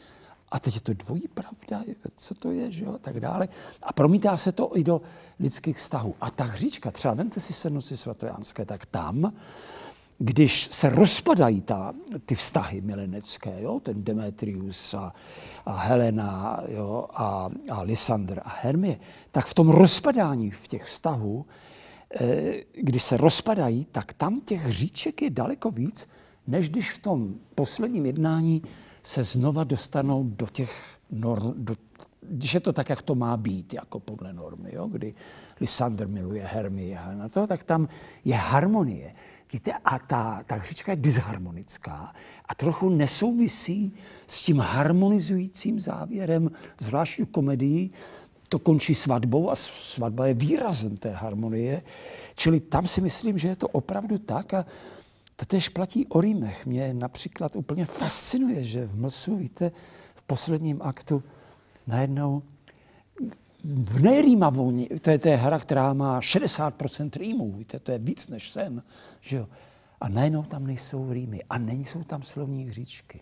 A teď je to dvojí pravda, co to je, že jo, a tak dále. A promítá se to i do lidských vztahů. A ta hříčka, třeba vemte si sednoci svatojánské, tak tam, když se rozpadají ta, ty vztahy milenecké, jo, ten Demetrius a, a Helena jo, a, a Lysander a Hermie, tak v tom rozpadání v těch vztahů, eh, když se rozpadají, tak tam těch hříček je daleko víc, než když v tom posledním jednání se znova dostanou do těch norm, do, je to tak, jak to má být, jako podle normy, jo? kdy Lysander miluje Hermie a na to, tak tam je harmonie. Víte, a ta, ta hřička je disharmonická a trochu nesouvisí s tím harmonizujícím závěrem, zvlášť u komedii, to končí svatbou a svatba je výrazem té harmonie. Čili tam si myslím, že je to opravdu tak a to tež platí o Rýmech. Mě například úplně fascinuje, že v Mlsu, víte, v posledním aktu najednou v nejrýmavou, to je, to je hra, která má 60% rýmů, víte, to je víc než sen, že jo. A najednou tam nejsou rýmy a nejsou tam slovní hříčky.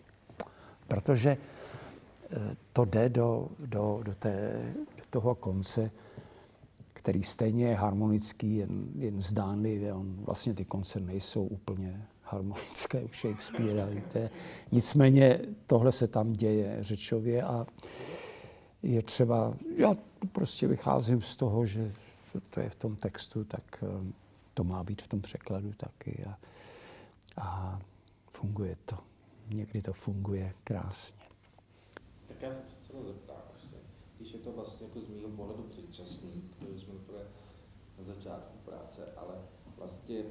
Protože eh, to jde do, do, do, té, do toho konce, který stejně je harmonický, jen, jen zdánlivě. On, vlastně ty konce nejsou úplně harmonické u Shakespearea. Víte. Nicméně tohle se tam děje řečově a je třeba, já prostě vycházím z toho, že to je v tom textu, tak eh, to má být v tom překladu taky a, a funguje to. Někdy to funguje krásně. Tak já se přece zeptám, když je to vlastně jako z mého pohledu předčasný, protože jsme na začátku práce, ale vlastně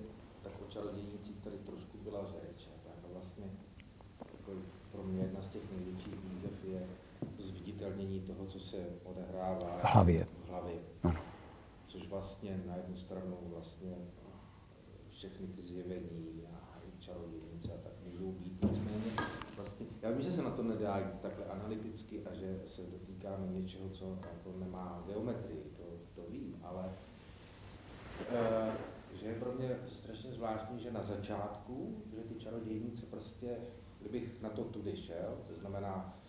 tak o čarodějnicích tady trošku byla řeč. Tak vlastně jako pro mě jedna z těch největších výzev je zviditelnění toho, co se odehrává v hlavě. V hlavě. Ano. Což vlastně na jednu stranu vlastně všechny ty zjevení a čarodějnice a tak můžou být. Nicméně vlastně, já vím, že se na to nedá jít takhle analyticky a že se dotýkáme něčeho, co jako nemá geometrii, to, to vím, ale uh, že je pro mě strašně zvláštní, že na začátku, že ty čarodějnice prostě, kdybych na to tudy šel, to znamená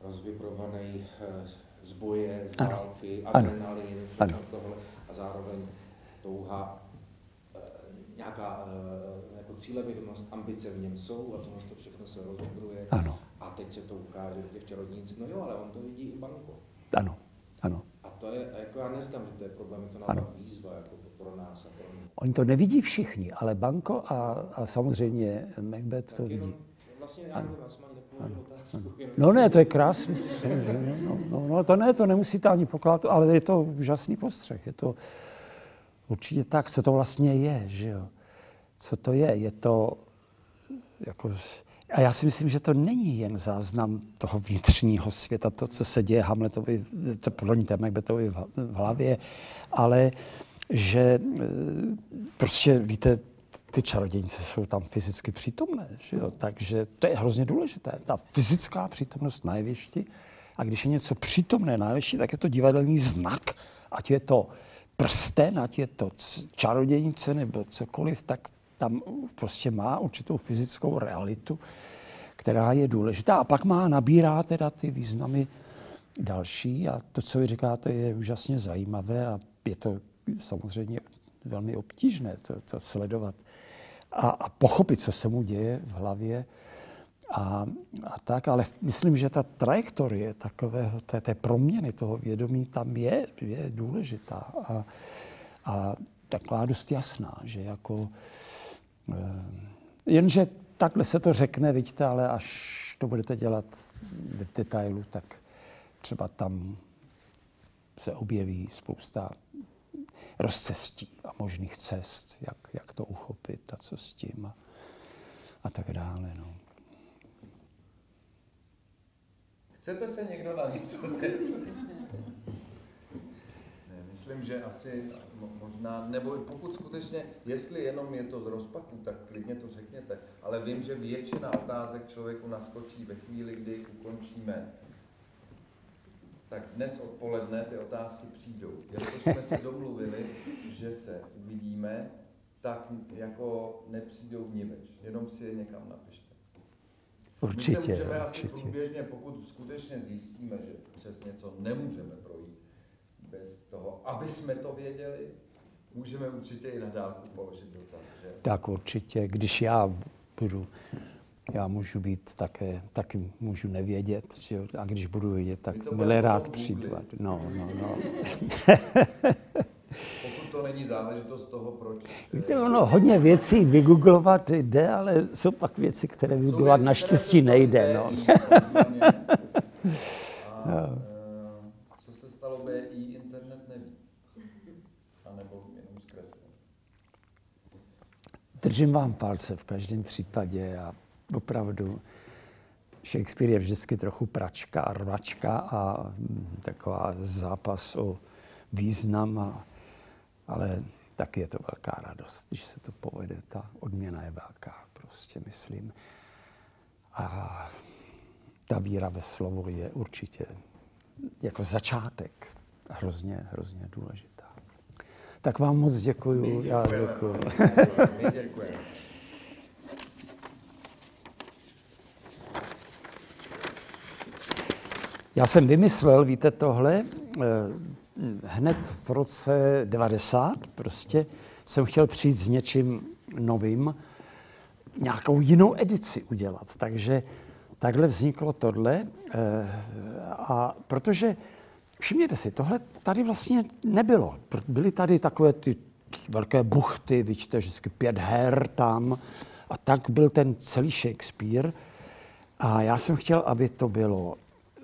rozvibrovaný eh, z boje, z války, adrenalin, tohle, a zároveň touha, eh, nějaká eh, jako cílevědomost, ambice v něm jsou a tohle to všechno se rozebruje. Ano. A teď se to ukáže v těch čarodnících. No jo, ale on to vidí i banko. Ano, ano. A to je, jako já neříkám, že to je problém, je to Ano. naopak výzva jako pro nás a pro mě. Oni to nevidí všichni, ale Banko a, a samozřejmě Macbeth to Tak vidí. jenom, vlastně já ani nepoložil otázku. jenom- No ne, to je krásný. samozřejmě, No, no, no, to ne, to nemusíte ani pokládat, ale je to úžasný postřeh. Je to určitě tak, co to vlastně je, že jo. Co to je? Je to jako... A já si myslím, že to není jen záznam toho vnitřního světa, to, co se děje Hamletovi, to ní Macbethovi v hlavě, ale že e, prostě, víte, ty čarodějnice jsou tam fyzicky přítomné, že jo? takže to je hrozně důležité. Ta fyzická přítomnost na jevišti a když je něco přítomné na jevišti, tak je to divadelní znak, ať je to prsten, ať je to čarodějnice nebo cokoliv, tak tam prostě má určitou fyzickou realitu, která je důležitá. A pak má, nabírá teda ty významy další a to, co vy říkáte, je úžasně zajímavé a je to samozřejmě velmi obtížné to, to sledovat a, a pochopit, co se mu děje v hlavě a, a tak, ale myslím, že ta trajektorie takového, té, té proměny toho vědomí tam je, je důležitá a, a taková dost jasná, že jako eh, jenže takhle se to řekne, vidíte, ale až to budete dělat v detailu, tak třeba tam se objeví spousta rozcestí a možných cest, jak, jak to uchopit a co s tím a, a tak dále. No. Chcete se někdo na něco? Ne, myslím, že asi mo- možná, nebo pokud skutečně, jestli jenom je to z rozpaku, tak klidně to řekněte, ale vím, že většina otázek člověku naskočí ve chvíli, kdy ukončíme. Tak dnes odpoledne ty otázky přijdou. Jelikož jsme se domluvili, že se uvidíme, tak jako nepřijdou vniveč. Jenom si je někam napište. My se Určitě, můžeme asi určitě. průběžně, pokud skutečně zjistíme, že přes něco nemůžeme projít bez toho, aby jsme to věděli, můžeme určitě i na dálku položit dotaz, že? Tak určitě, když já budu, já můžu být také, taky můžu nevědět, že jo, a když budu vědět, tak milé rád přijdu. No, no, no. Pokud to není záležitost toho, proč. Víte, eh, ono hodně věcí vygooglovat jde, ale jsou pak věci, které vygooglovat naštěstí nejde. No. A eh, co se stalo BI, internet neví. A nebo jenom zkreslil. Držím vám palce v každém případě a opravdu Shakespeare je vždycky trochu pračka a rvačka a hm, taková zápas o význam, a, ale taky je to velká radost, když se to povede. Ta odměna je velká, prostě myslím. A ta víra ve slovo je určitě jako začátek hrozně, hrozně důležitá. Tak vám moc děkuju. Já děkuju. My děkujeme. Já jsem vymyslel, víte, tohle, eh, hned v roce 90 prostě jsem chtěl přijít s něčím novým, nějakou jinou edici udělat. Takže takhle vzniklo tohle. eh, A protože, všimněte si, tohle tady vlastně nebylo. Byly tady takové ty velké buchty, vidíte, vždycky pět her tam. A tak byl ten celý Shakespeare. A já jsem chtěl, aby to bylo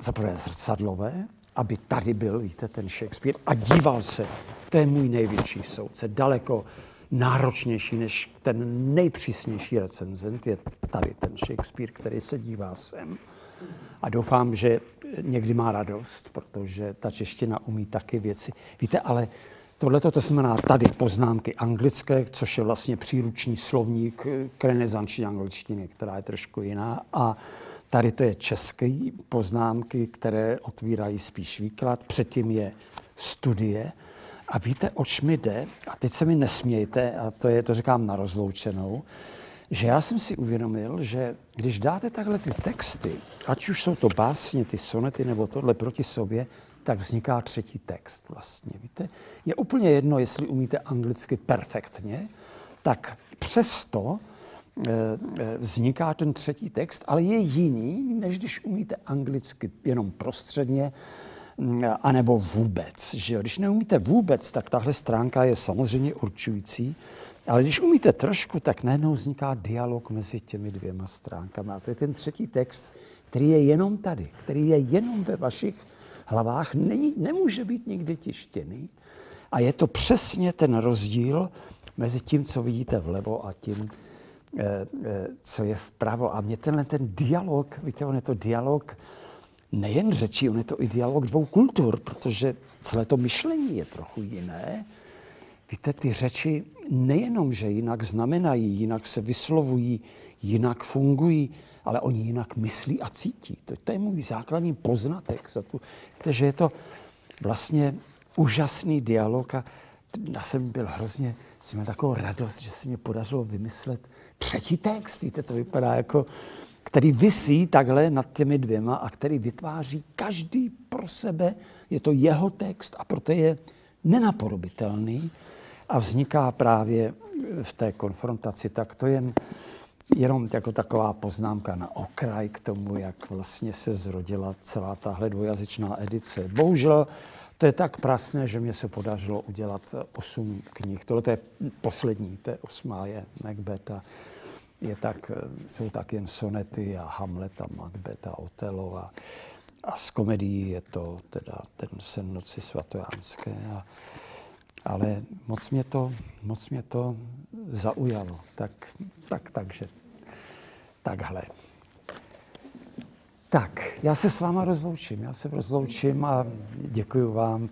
zaprvé zrcadlové, aby tady byl, víte, ten Shakespeare a díval se. To je můj největší soudce, daleko náročnější než ten nejpřísnější recenzent je tady ten Shakespeare, který se dívá sem. A doufám, že někdy má radost, protože ta čeština umí taky věci. Víte, ale tohle to znamená tady poznámky anglické, což je vlastně příruční slovník k renesanční angličtiny, která je trošku jiná. A tady to je české poznámky, které otvírají spíš výklad. Předtím je studie. A víte, oč mi jde? A teď se mi nesmějte, a to, je, to říkám na rozloučenou, že já jsem si uvědomil, že když dáte takhle ty texty, ať už jsou to básně, ty sonety nebo tohle proti sobě, tak vzniká třetí text vlastně, víte. Je úplně jedno, jestli umíte anglicky perfektně, tak přesto vzniká ten třetí text, ale je jiný, než když umíte anglicky jenom prostředně, mm, anebo vůbec. Že Když neumíte vůbec, tak tahle stránka je samozřejmě určující, ale když umíte trošku, tak najednou vzniká dialog mezi těmi dvěma stránkami. A to je ten třetí text, který je jenom tady, který je jenom ve vašich hlavách, není, nemůže být nikdy tištěný. A je to přesně ten rozdíl mezi tím, co vidíte vlevo a tím, eh, eh, co je vpravo. A mě tenhle ten dialog, víte, on je to dialog nejen řečí, on je to i dialog dvou kultur, protože celé to myšlení je trochu jiné. Víte, ty řeči nejenom, že jinak znamenají, jinak se vyslovují, jinak fungují, ale oni jinak myslí a cítí. To, to je můj základní poznatek. Za tu, že je to vlastně úžasný dialog a já jsem byl hrozně, jsem měl takovou radost, že se mi podařilo vymyslet třetí text. Víte, to vypadá jako, který visí takhle nad těmi dvěma a který vytváří každý pro sebe. Je to jeho text a proto je nenapodobitelný a vzniká právě v té konfrontaci. Tak to jen jenom jako taková poznámka na okraj k tomu, jak vlastně se zrodila celá tahle dvojazyčná edice. Bohužel to je tak prasné, že mě se podařilo udělat osm knih. Tohle je poslední, to je osmá je Macbeth je tak, jsou tak jen sonety a Hamlet a Macbeth a Otelo a, a z komedií je to teda ten sen noci svatojánské. A, ale moc mě to, moc mě to zaujalo. Tak, tak, takže takhle. Tak, já se s váma rozloučím. Já se rozloučím a děkuji vám.